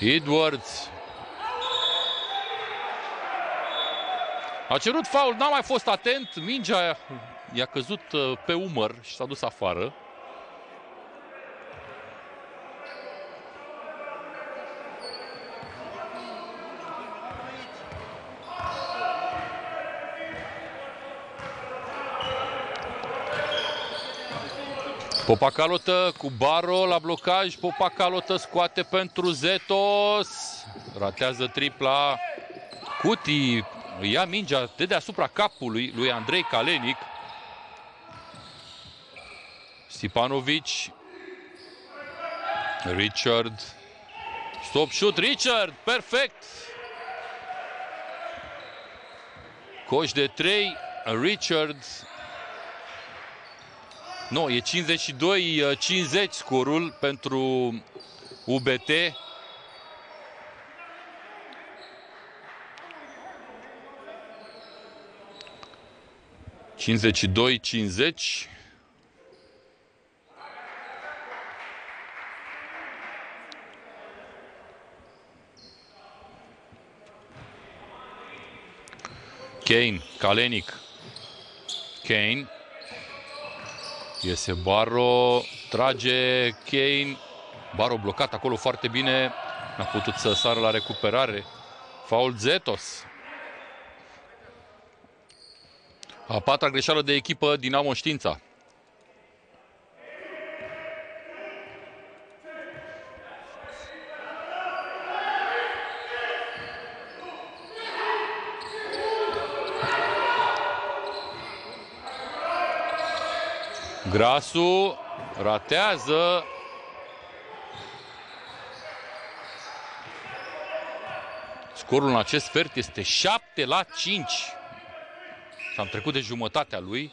Edwards. A cerut faul, n-a mai fost atent, mingea i-a căzut uh, pe umăr și s-a dus afară. Popacalotă cu Baro la blocaj. Popacalotă scoate pentru Zetos. Ratează tripla. Cuti ia mingea de deasupra capului lui Andrei Kalenic. Stipanovic. Richard. Stop shoot, Richard! Perfect! Coș de 3, Richard nu, e 52-50 scorul pentru UBT. Cincizeci doi, cincizeci. Kane, Kalenic. Kane Iese Baro, trage Kane. Baro blocat acolo foarte bine. N-a putut să sară la recuperare. Faul Zetos. A patra greșeală de echipă Dinamo Știința. Grasu ratează. Scorul în acest sfert este 7 la 5. s am trecut de jumătatea lui.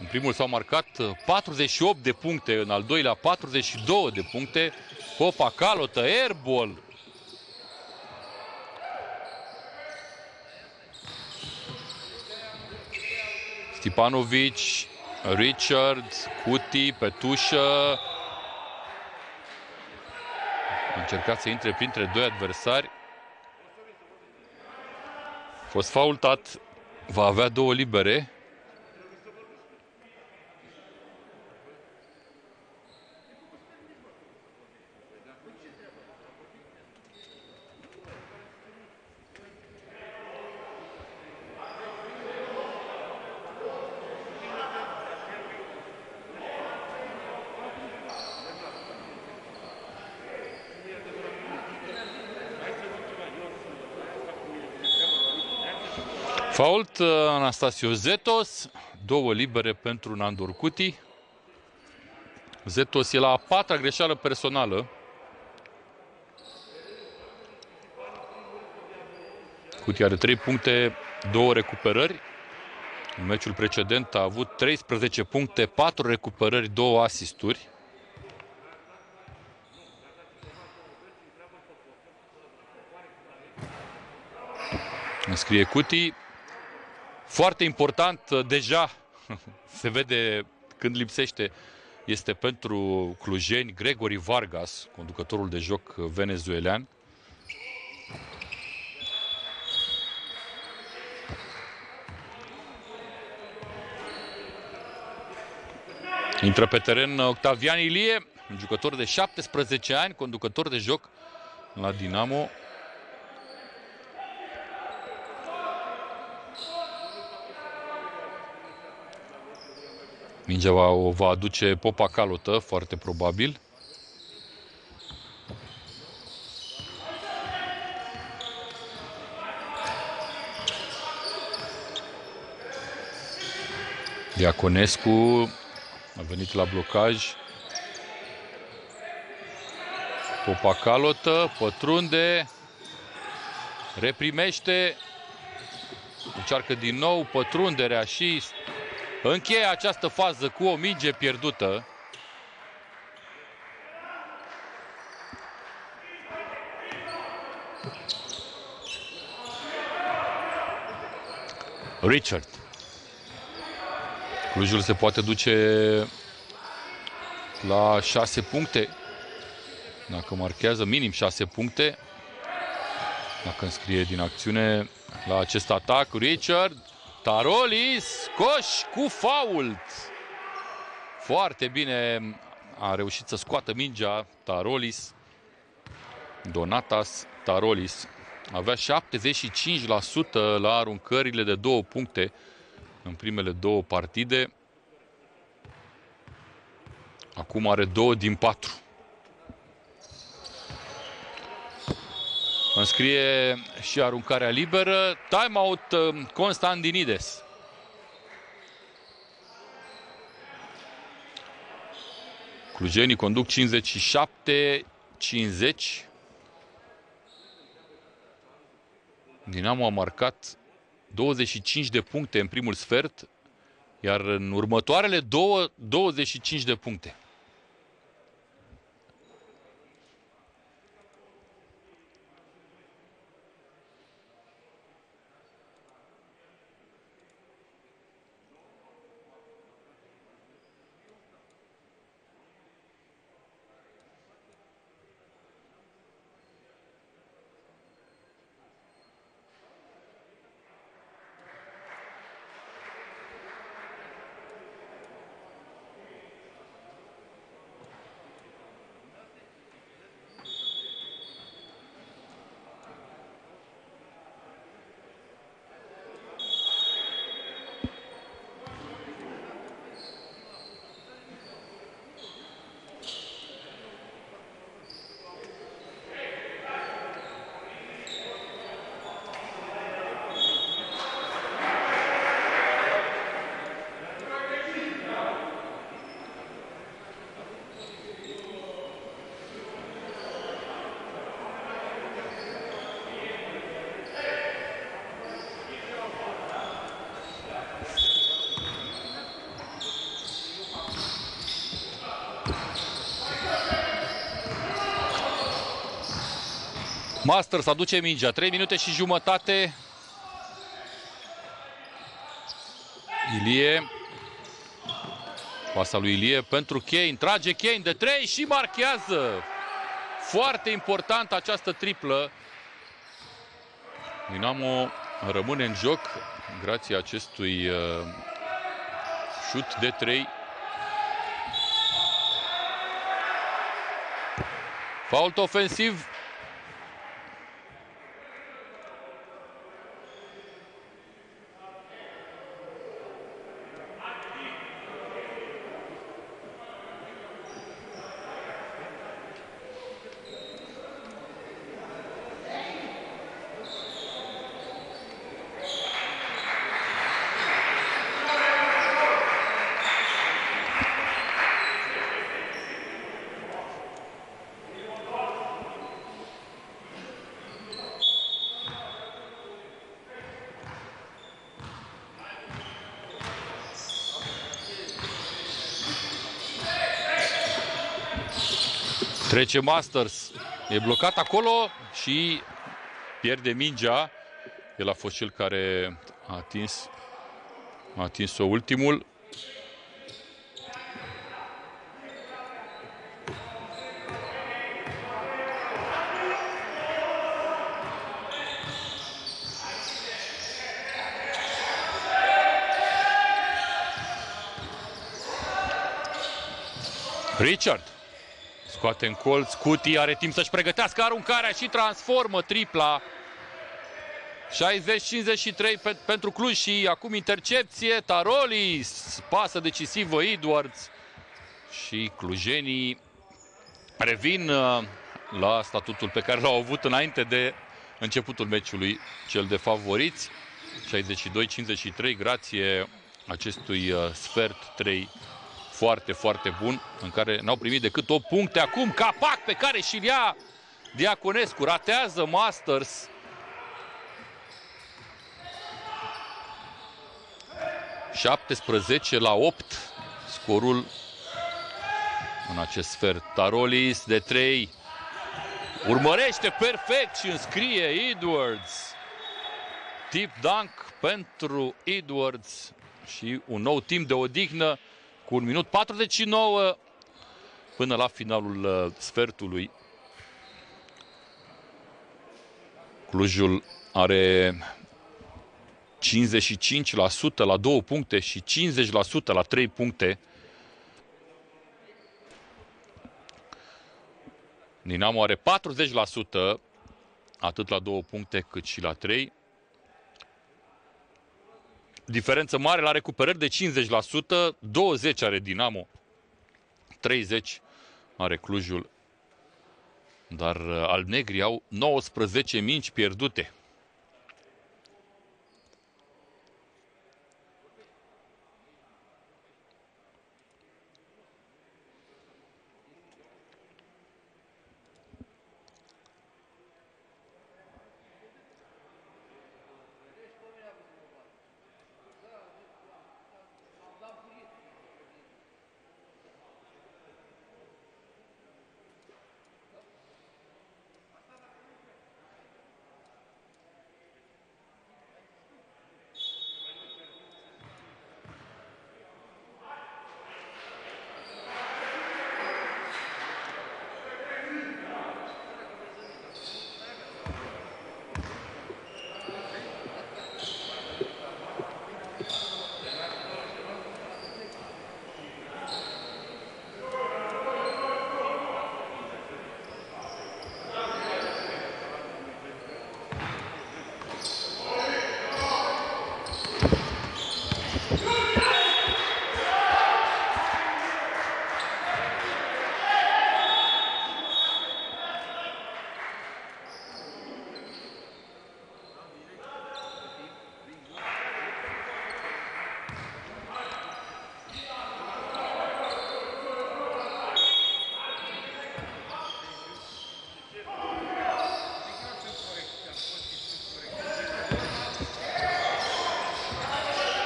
În primul s-au marcat 48 de puncte, în al doilea 42 de puncte. Popa Calotă, airball. Stipanovic Richard, Cuti, Petușă. A încercat să intre printre doi adversari. A fost faultat. Va avea două libere. Fault uh, Anastasio Zetos, două libere pentru Nandor Cuti. Zetos e la a patra greșeală personală. Cuti are 3 puncte, două recuperări. În meciul precedent a avut 13 puncte, 4 recuperări, 2 asisturi. Înscrie Cuti. Foarte important, uh, deja se vede când lipsește, este pentru clujeni Gregory Vargas, conducătorul de joc venezuelan. Intră pe teren Octavian Ilie, un jucător de 17 ani, conducător de joc la Dinamo. Mingea va, o va aduce Popa Calotă, foarte probabil. Diaconescu a venit la blocaj. Popa Calotă, pătrunde, reprimește, încearcă din nou pătrunderea și încheie această fază cu o minge pierdută. Richard. Clujul se poate duce la 6 puncte. Dacă marchează minim 6 puncte. Dacă înscrie din acțiune la acest atac. Richard Tarolis, coș cu fault. Foarte bine a reușit să scoată mingea Tarolis. Donatas Tarolis avea 75% la aruncările de două puncte în primele două partide. Acum are două din patru. Înscrie și aruncarea liberă. Timeout uh, Constantinides. Clujenii conduc 57 50. Dinamo a marcat 25 de puncte în primul sfert, iar în următoarele două, 25 de puncte. Masters aduce mingea. 3 minute și jumătate. Ilie. Pasa lui Ilie pentru Kane. Trage Kane de 3 și marchează. Foarte important această triplă. Dinamo rămâne în joc grație acestui uh, șut de 3. Fault ofensiv Trece Masters. E blocat acolo și pierde mingea. El a fost cel care a atins, a atins-o ultimul. Richard. Scoate în colț, Cuti are timp să-și pregătească aruncarea și transformă tripla. 60-53 pe, pentru Cluj și acum intercepție. Tarolis, pasă decisivă Edwards. Și clujenii revin uh, la statutul pe care l-au avut înainte de începutul meciului, cel de favoriți. 62-53, grație acestui uh, sfert 3 foarte, foarte bun, în care n-au primit decât 8 puncte. Acum capac pe care și-l ia Diaconescu, ratează Masters. ...17 la 8, scorul în acest sfert. Tarolis de 3, urmărește perfect și înscrie Edwards. Tip dunk pentru Edwards și un nou timp de odihnă cu un minut 49 până la finalul uh, sfertului. Clujul are 55% la 2 puncte și 50% la 3 puncte. Dinamo are 40% atât la 2 puncte cât și la 3. Diferență mare la recuperări de 50%, 20 are Dinamo, 30 are Clujul. Dar uh, albnegrii au 19 minci pierdute.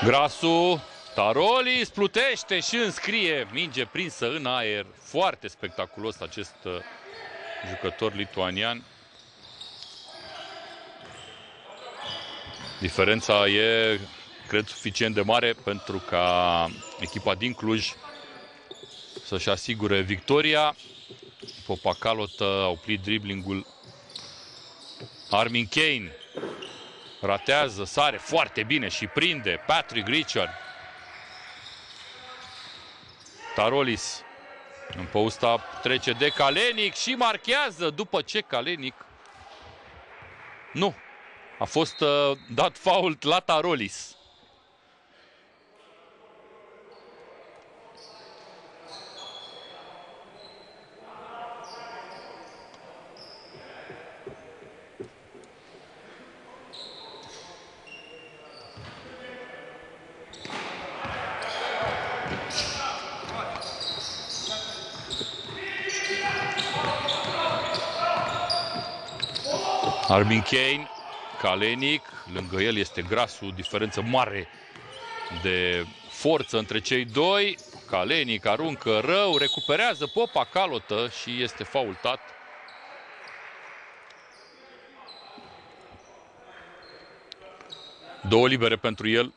Grasu, Taroli splutește și înscrie minge prinsă în aer. Foarte spectaculos acest uh, jucător lituanian. Diferența e, cred, suficient de mare pentru ca echipa din Cluj să-și asigure victoria. Popacalot a oprit driblingul Armin Kane Ratează, sare foarte bine și prinde Patrick Richard. Tarolis în posta trece de Kalenic și marchează după ce Kalenic nu, a fost uh, dat fault la Tarolis. Armin Kane, Kalenic, lângă el este Grasu, diferență mare de forță între cei doi. Kalenic aruncă rău, recuperează Popa Calotă și este faultat. Două libere pentru el.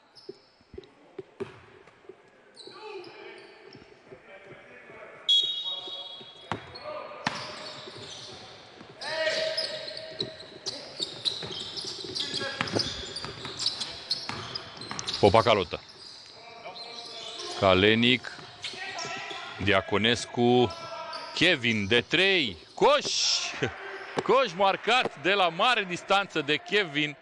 Popacalotă. Kalenic, Diaconescu, Kevin de 3, Coș! Coș marcat de la mare distanță de Kevin.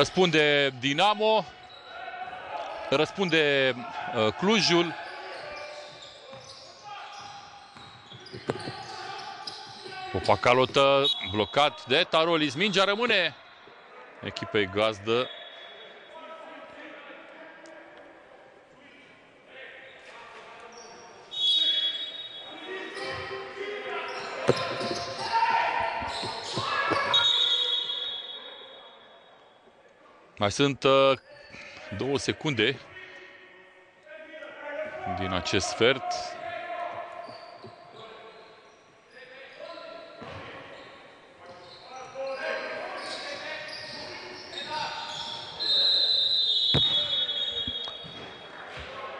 Răspunde Dinamo, răspunde uh, Clujul. Popacalotă blocat de Tarolis. Mingea rămâne echipei gazdă. Mai sunt uh, două secunde din acest sfert.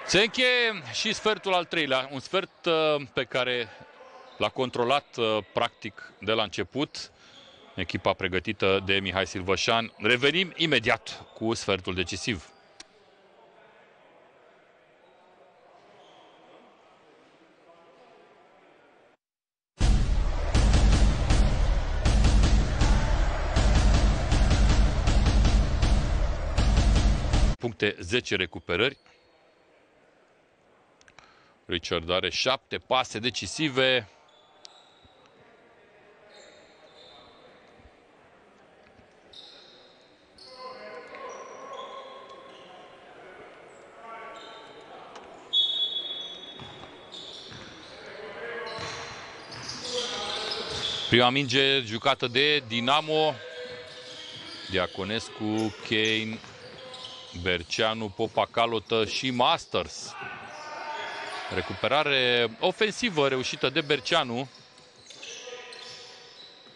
Se încheie și sfertul al treilea, un sfert uh, pe care l-a controlat uh, practic de la început echipa pregătită de Mihai Silvășan. Revenim imediat cu sfertul decisiv. Puncte 10 recuperări. Richard are 7 pase decisive. Prima minge jucată de Dinamo. Diaconescu, Kane, Berceanu, Popa Calotă și Masters. Recuperare ofensivă reușită de Berceanu.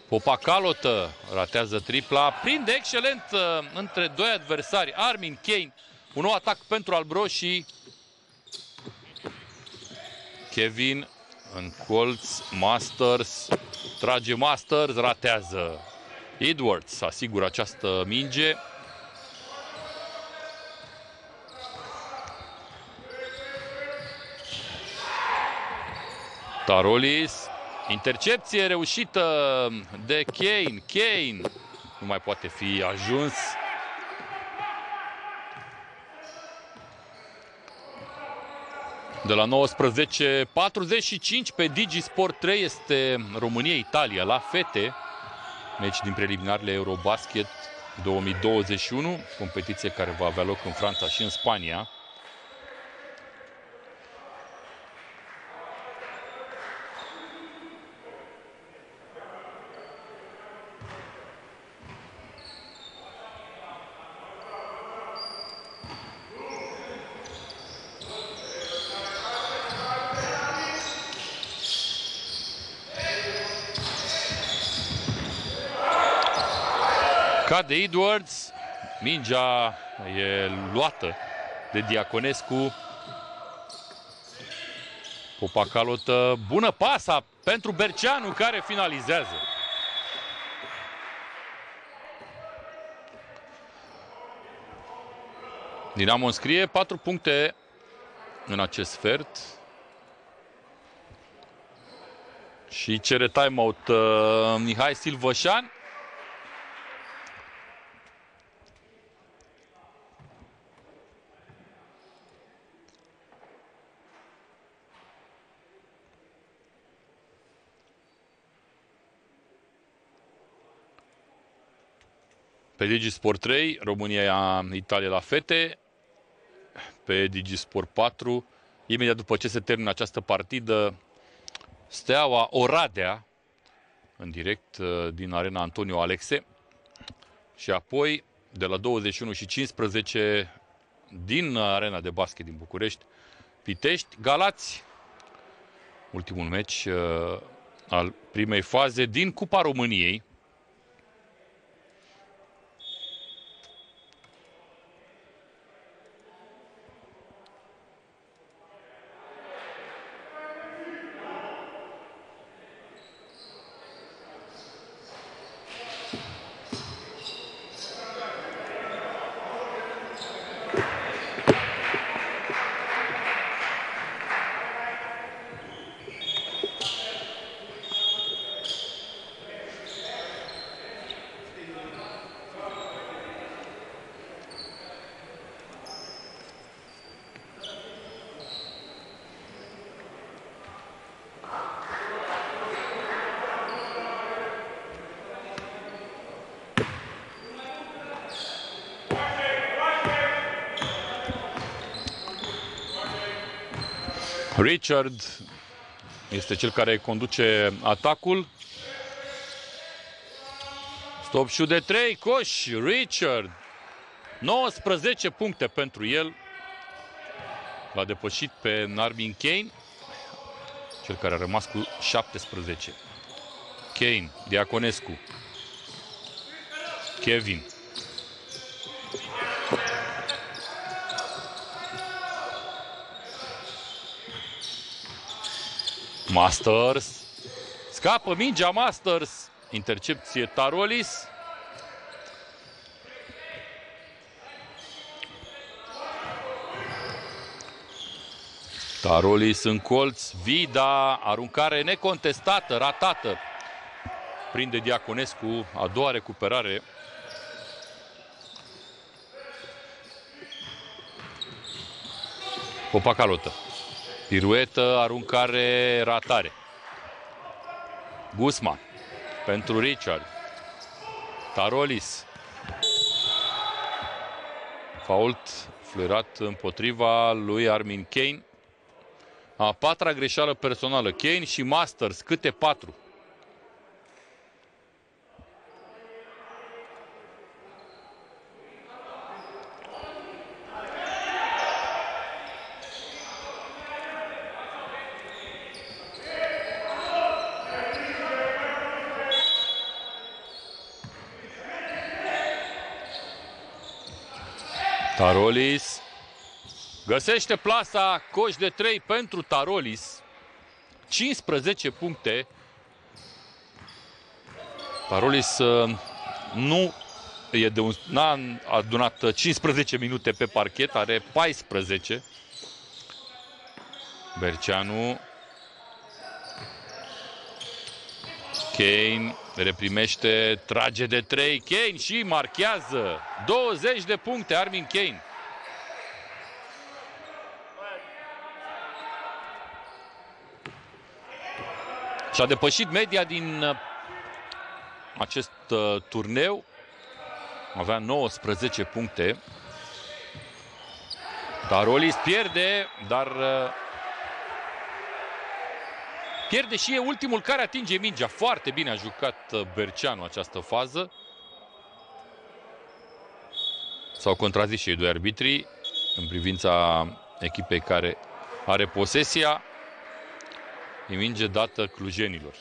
Popa Calotă ratează tripla. Prinde excelent uh, între doi adversari. Armin Kane. Un nou atac pentru albroșii. Kevin în colț. Masters Trage Masters, ratează. Edwards asigură această minge. Tarolis. Intercepție reușită de Kane. Kane nu mai poate fi ajuns. De la 19.45 pe Digi Sport 3 este România-Italia la fete. Meci din preliminarele Eurobasket 2021, competiție care va avea loc în Franța și în Spania. Cade Edwards. Mingea e luată de Diaconescu. Popacalotă. Bună pasa pentru Berceanu care finalizează. Dinamo înscrie 4 puncte în acest sfert. Și cere timeout uh, Mihai Silvășan. Pe Digisport 3, România, Italia la fete. Pe Digisport 4, imediat după ce se termină această partidă, Steaua Oradea, în direct uh, din arena Antonio Alexe. Și apoi, de la 21 și 15, din arena de basket din București, Pitești, Galați, ultimul meci uh, al primei faze din Cupa României, Richard este cel care conduce atacul. Stop shoot de 3, coș, Richard. 19 puncte pentru el. L-a depășit pe Narvin Kane, cel care a rămas cu 17. Kane, Diaconescu, Kevin. Masters. Scapă mingea Masters. Intercepție Tarolis. Tarolis în colț, Vida, aruncare necontestată, ratată. Prinde Diaconescu, a doua recuperare. Popacalotă. Piruetă, aruncare, ratare. Guzman pentru Richard. Tarolis. Fault fluirat împotriva lui Armin Kane. A patra greșeală personală. Kane și Masters, câte patru? Tarolis găsește plasa, coș de 3 pentru Tarolis. 15 puncte. Tarolis uh, nu e de un, n-a adunat 15 minute pe parchet, are 14. Berceanu Kane reprimește, trage de 3, Kane și marchează 20 de puncte Armin Kane. Și-a depășit media din uh, acest uh, turneu. Avea 19 puncte. Tarolis pierde, dar uh, Pierde și e ultimul care atinge mingea. Foarte bine a jucat uh, Berceanu această fază. S-au contrazis și ei doi arbitrii în privința echipei care are posesia. E minge dată clujenilor.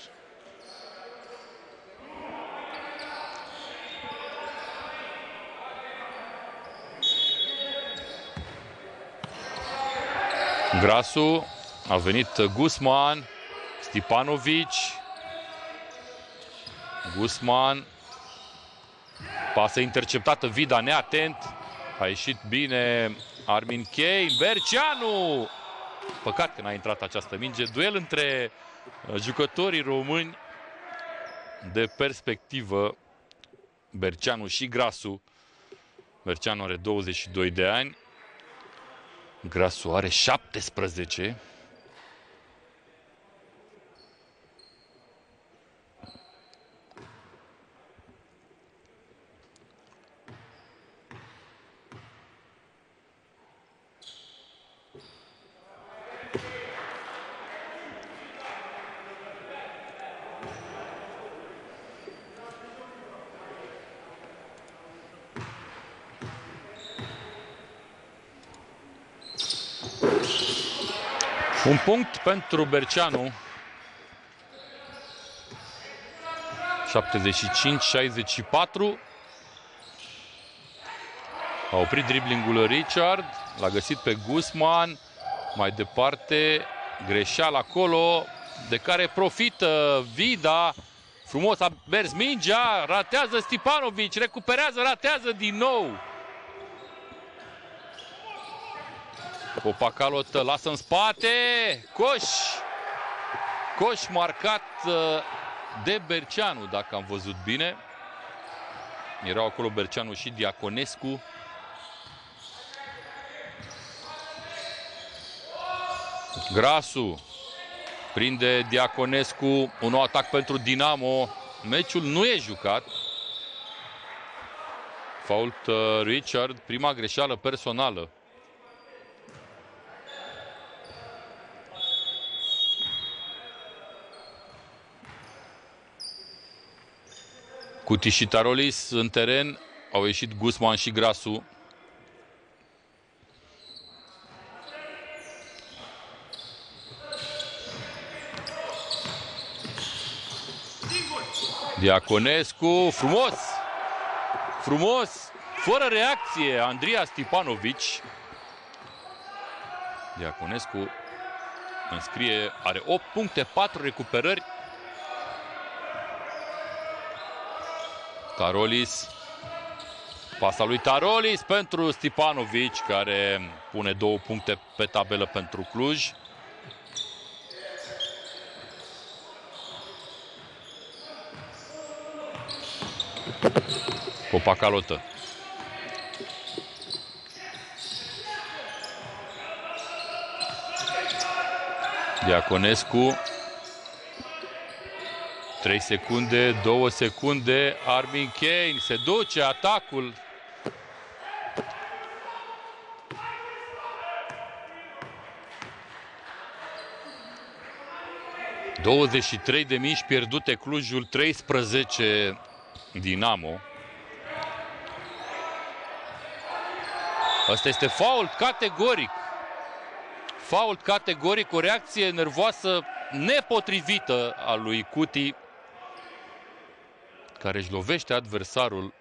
Grasu a venit Guzman Stipanovic. Guzman. Pasă interceptată, Vida neatent. A ieșit bine Armin Kane. Berceanu! Păcat că n-a intrat această minge. Duel între uh, jucătorii români de perspectivă. Berceanu și Grasu. Berceanu are 22 de ani. Grasu are 17. Punct pentru Berceanu. 75-64. A oprit driblingul Richard. L-a găsit pe Guzman. Mai departe, greșeală acolo, de care profită Vida. Frumos a mers mingea, ratează Stipanovic, recuperează, ratează din nou. Popacalotă lasă în spate. Coș. Coș marcat uh, de Berceanu, dacă am văzut bine. Erau acolo Berceanu și Diaconescu. Grasu prinde Diaconescu, un nou atac pentru Dinamo. Meciul nu e jucat. Fault uh, Richard, prima greșeală personală Cuti și Tarolis în teren. Au ieșit Guzman și Grasu. Diaconescu, frumos! Frumos! Fără reacție, Andria Stipanovici. Diaconescu înscrie, are 8 puncte, 4 recuperări, Tarolis. Pasa lui Tarolis pentru Stipanovici, care pune două puncte pe tabelă pentru Cluj. Copacalotă. Diaconescu. 3 secunde, 2 secunde. Armin Kane se duce atacul. ...23 de mici pierdute Clujul, 13 Dinamo. Asta este fault categoric. Fault categoric, o reacție nervoasă nepotrivită a lui Cuti, care își lovește adversarul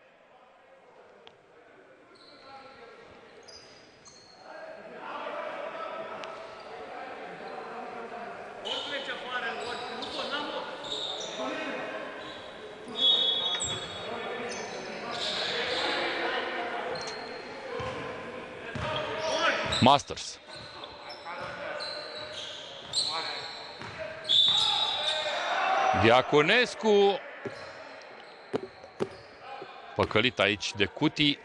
Masters. Diaconescu. Păcălit aici de Cuti.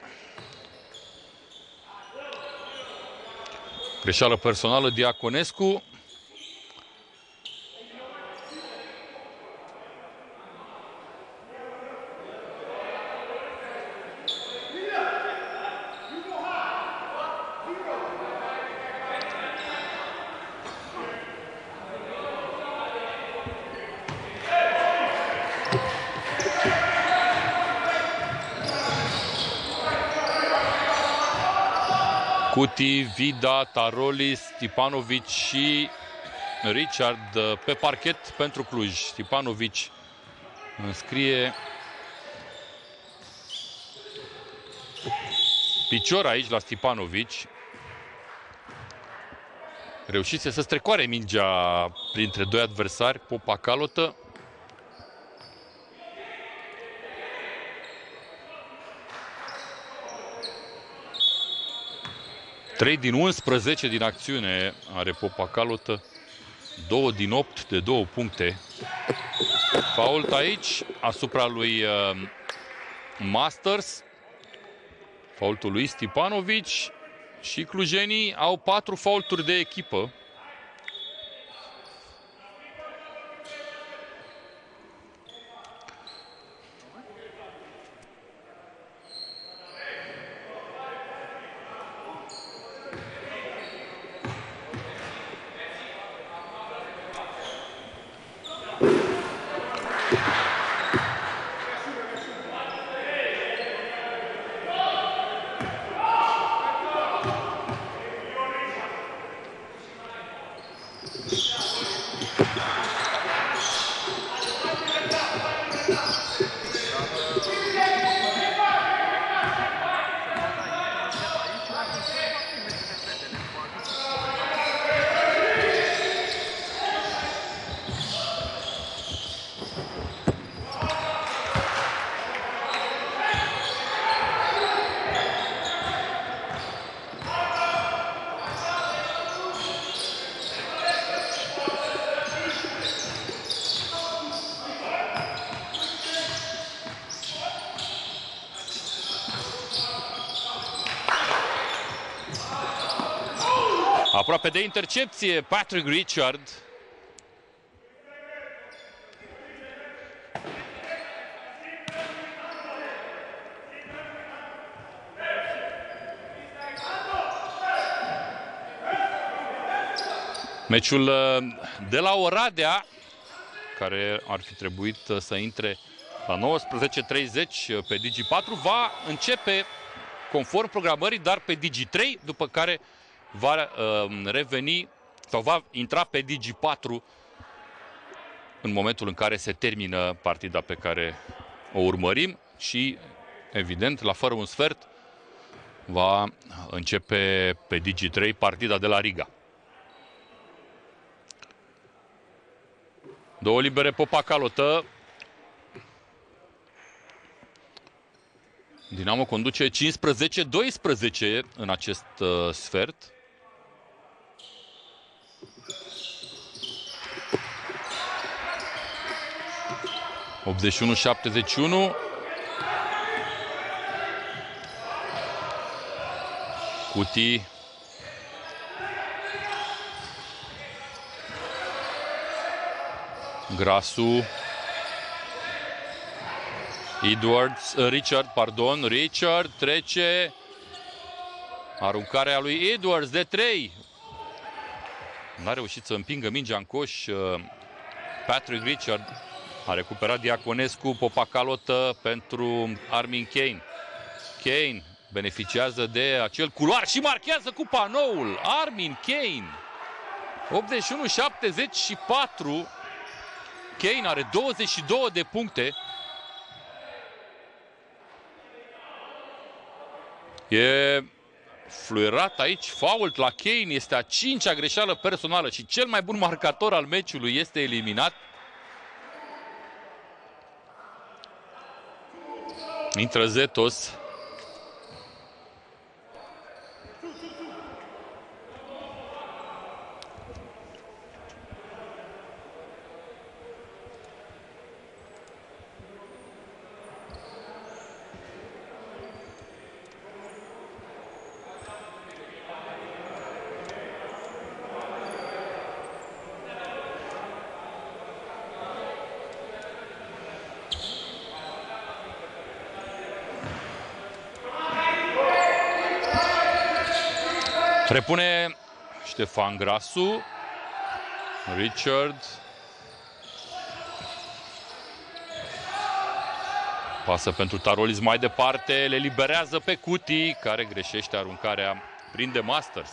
Greșeală personală Diaconescu. Cuti, Vida, Tarolis, Stipanovic și Richard uh, pe parchet pentru Cluj. Stipanovic înscrie picior aici la Stipanovic. Reușise să strecoare mingea printre doi adversari, Popa Calotă. 3 din 11 din acțiune are Popa Calotă. 2 din 8 de 2 puncte. Fault aici asupra lui uh, Masters. Faultul lui Stipanovici. Și clujenii au 4 faulturi de echipă. Aproape de intercepție, Patrick Richard. Meciul uh, de la Oradea, care ar fi trebuit uh, să intre la 19.30 pe Digi4, va începe conform programării, dar pe Digi3, după care va uh, reveni sau va intra pe Digi4 în momentul în care se termină partida pe care o urmărim și, evident, la fără un sfert va începe pe Digi3 partida de la Riga. Două libere Popa Calotă. Dinamo conduce 15-12 în acest uh, sfert. ...81-71. Cutii Grasu. Edwards, uh, Richard, pardon, Richard trece. Aruncarea lui Edwards de 3. N-a reușit să împingă mingea în coș. Uh, Patrick Richard a recuperat Diaconescu, Popacalotă pentru Armin Kane. Kane beneficiază de acel culoar și marchează cu panoul. Armin Kane. 81-74. Kane are 22 de puncte. E fluierat aici, fault la Kane, este a cincea greșeală personală și cel mai bun marcator al meciului este eliminat. Intră Repune Ștefan Grasu, Richard, pasă pentru Tarolis mai departe, le liberează pe Cuti, care greșește aruncarea, prinde Masters.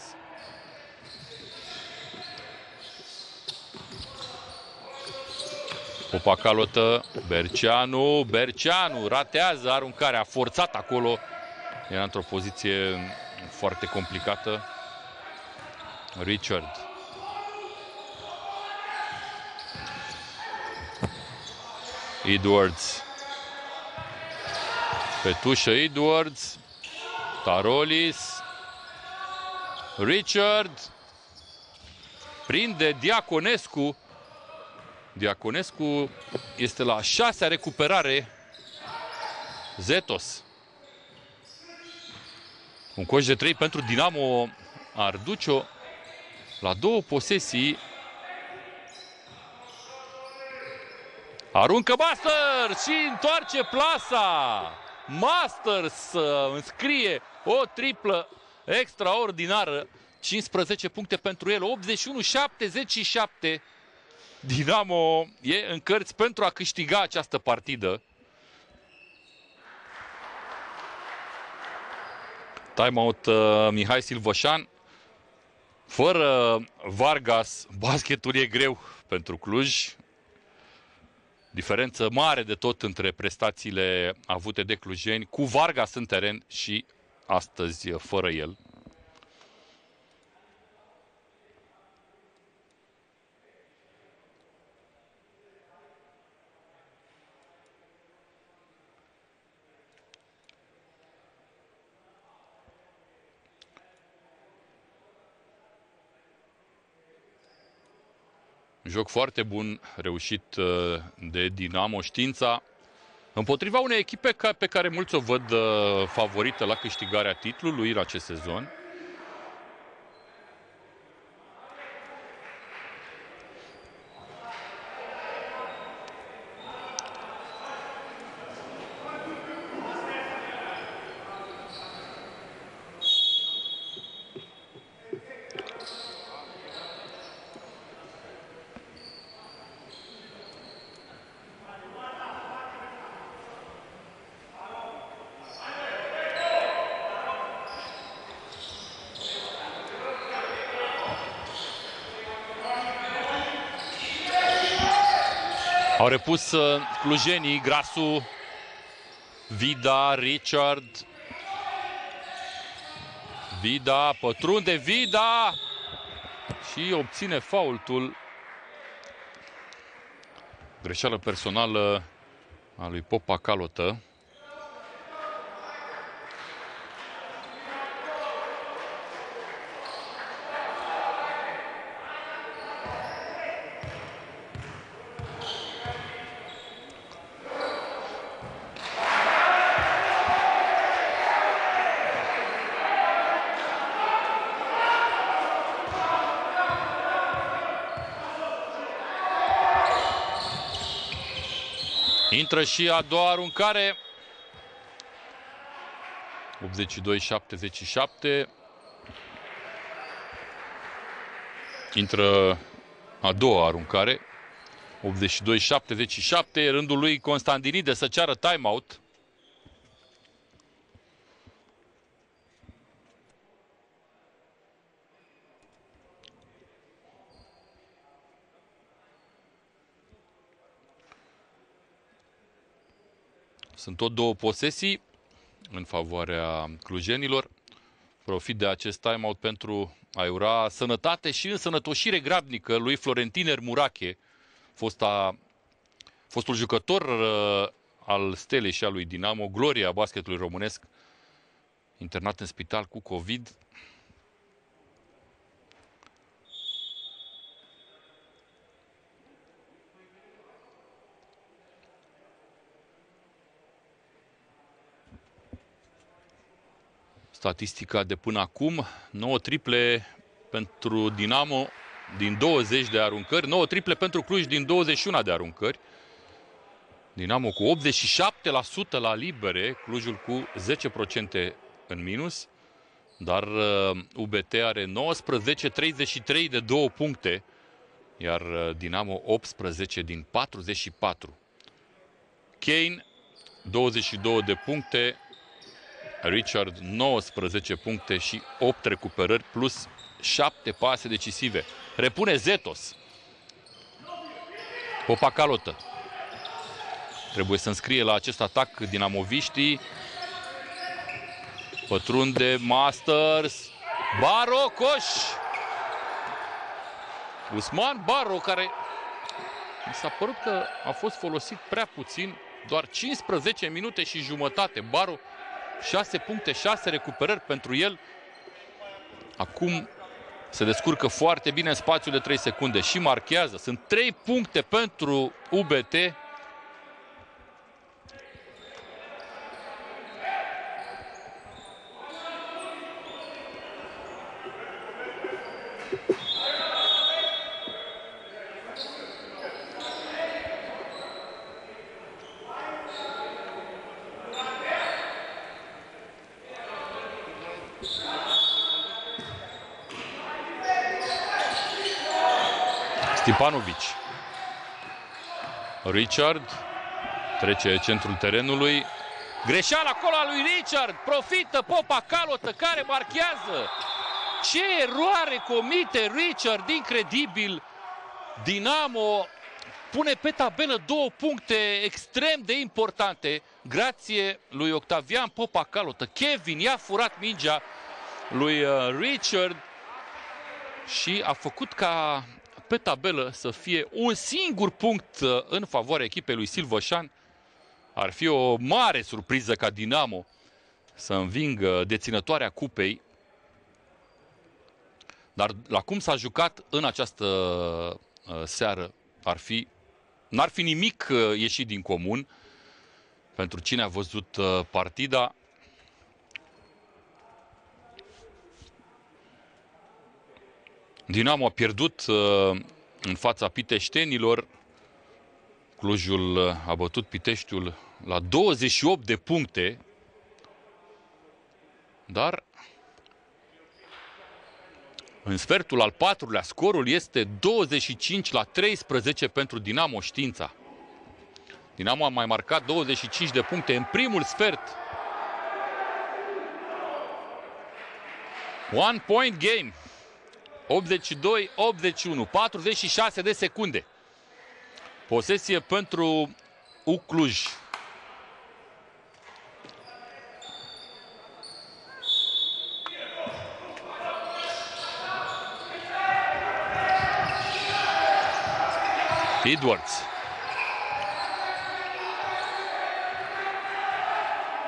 Popacalotă, Berceanu, Berceanu ratează aruncarea, forțat acolo, era într-o poziție foarte complicată. Richard. Edwards. Petușă Edwards. Tarolis. Richard. Prinde Diaconescu. Diaconescu este la șasea recuperare. Zetos. Un coș de 3 pentru Dinamo ar duce-o la două posesii. Aruncă Masters și întoarce plasa. Masters înscrie o triplă extraordinară. 15 puncte pentru el, 81-77. Dinamo e în cărți pentru a câștiga această partidă. Timeout uh, Mihai Silvășan. Fără Vargas, basketul e greu pentru Cluj. Diferență mare de tot între prestațiile avute de clujeni cu Vargas în teren și astăzi fără el. Joc foarte bun, reușit uh, de Dinamo Știința. Împotriva unei echipe pe care mulți o văd uh, favorită la câștigarea titlului în acest sezon. Au repus uh, clujenii, Grasu, Vida, Richard. Vida, pătrunde Vida și obține faultul. Greșeală personală a lui Popa Calotă. Intră și a doua aruncare. 82-77. Intră a doua aruncare. 82-77. Rândul lui Constantinide să ceară timeout. Sunt tot două posesii în favoarea clujenilor. Profit de acest timeout pentru a ura sănătate și însănătoșire grabnică lui Florentin Ermurache, fosta, fostul jucător uh, al Stelei și al lui Dinamo, gloria basketului românesc, internat în spital cu COVID. Statistica de până acum. 9 triple pentru Dinamo din 20 de aruncări, 9 triple pentru Cluj din 21 de aruncări. Dinamo cu 87% la libere, Clujul cu 10% în minus, dar UBT uh, are 19-33 de 2 puncte, iar uh, Dinamo 18 din 44. Kane 22 de puncte, Richard 19 puncte și 8 recuperări plus 7 pase decisive. Repune Zetos. Popacalotă. Trebuie să înscrie la acest atac dinamoviștii. Pătrunde Masters. Baro Coș. Usman Baro care mi s-a părut că a fost folosit prea puțin, doar 15 minute și jumătate. Baro 6 puncte, 6 recuperări pentru el. Acum se descurcă foarte bine în spațiul de 3 secunde și marchează. Sunt 3 puncte pentru UBT. Stipanovic. Richard trece centrul terenului. Greșeală acolo a lui Richard. Profită Popa Calotă care marchează. Ce eroare comite Richard, incredibil. Dinamo pune pe tabelă două puncte extrem de importante grație lui Octavian Popa Calotă. Kevin i-a furat mingea lui uh, Richard și a făcut ca pe tabelă să fie un singur punct uh, în favoarea echipei lui Silvășan. Ar fi o mare surpriză ca Dinamo să învingă deținătoarea cupei. Dar la cum s-a jucat în această uh, seară, ar fi, n-ar fi nimic uh, ieșit din comun pentru cine a văzut partida. Dinamo a pierdut uh, în fața piteștenilor. Clujul uh, a bătut Piteștiul la 28 de puncte. Dar în sfertul al patrulea scorul este 25 la 13 pentru Dinamo Știința. Dinamo a mai marcat 25 de puncte în primul sfert. One point game. 82-81, 46 de secunde. Posesie pentru Ucluj. Edwards.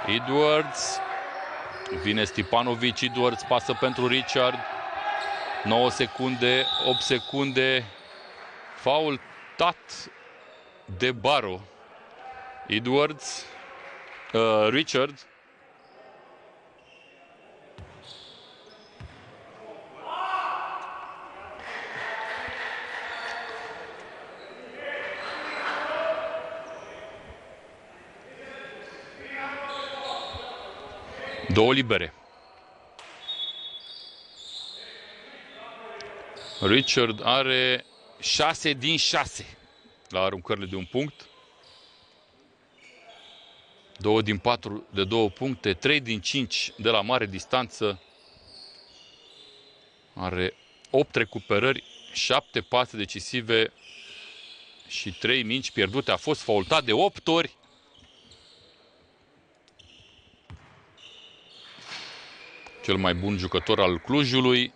Edwards. Vine Stipanovic, Edwards pasă pentru Richard. 9 secunde, 8 secunde. Faul tat de Baro. Edwards, uh, Richard. Două libere. Richard are 6 din 6 la aruncările de un punct. 2 din 4 de 2 puncte, 3 din 5 de la mare distanță. Are 8 recuperări, 7 pase decisive și 3 minci pierdute. A fost faultat de 8 ori. Cel mai bun jucător al Clujului.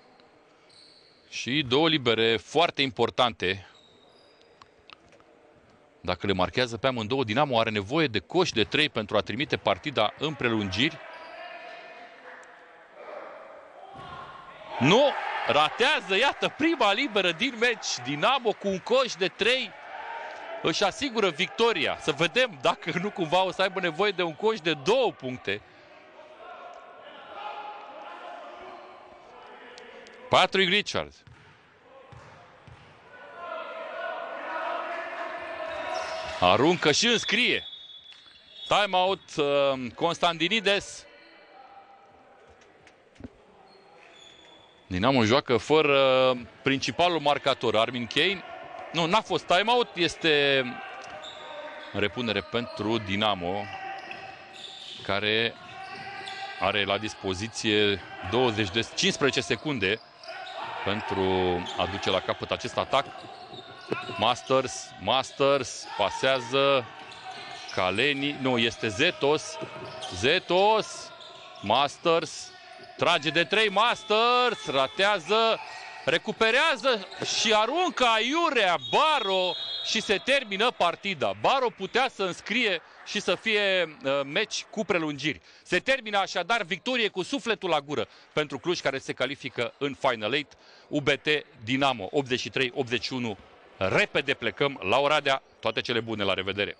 Și două libere foarte importante dacă le marchează pe amândouă, Dinamo are nevoie de coși de 3 pentru a trimite partida în prelungiri. Nu! Ratează, iată, prima liberă din meci. Dinamo cu un coș de 3 își asigură victoria. Să vedem dacă nu cumva o să aibă nevoie de un coș de două puncte. Patrick Richards. Aruncă și înscrie. Timeout uh, Constantinides. Dinamo joacă fără principalul marcator, Armin Kane. Nu, n-a fost timeout, este repunere pentru Dinamo, care are la dispoziție 20 de, 15 secunde pentru a duce la capăt acest atac. Masters, Masters, pasează Caleni, nu, este Zetos, Zetos, Masters, trage de 3, Masters, ratează, recuperează și aruncă aiurea Baro și se termină partida. Baro putea să înscrie și să fie uh, meci cu prelungiri. Se termină așadar victorie cu sufletul la gură pentru Cluj care se califică în Final 8. UBT Dinamo 83-81 repede plecăm la Oradea. Toate cele bune, la revedere!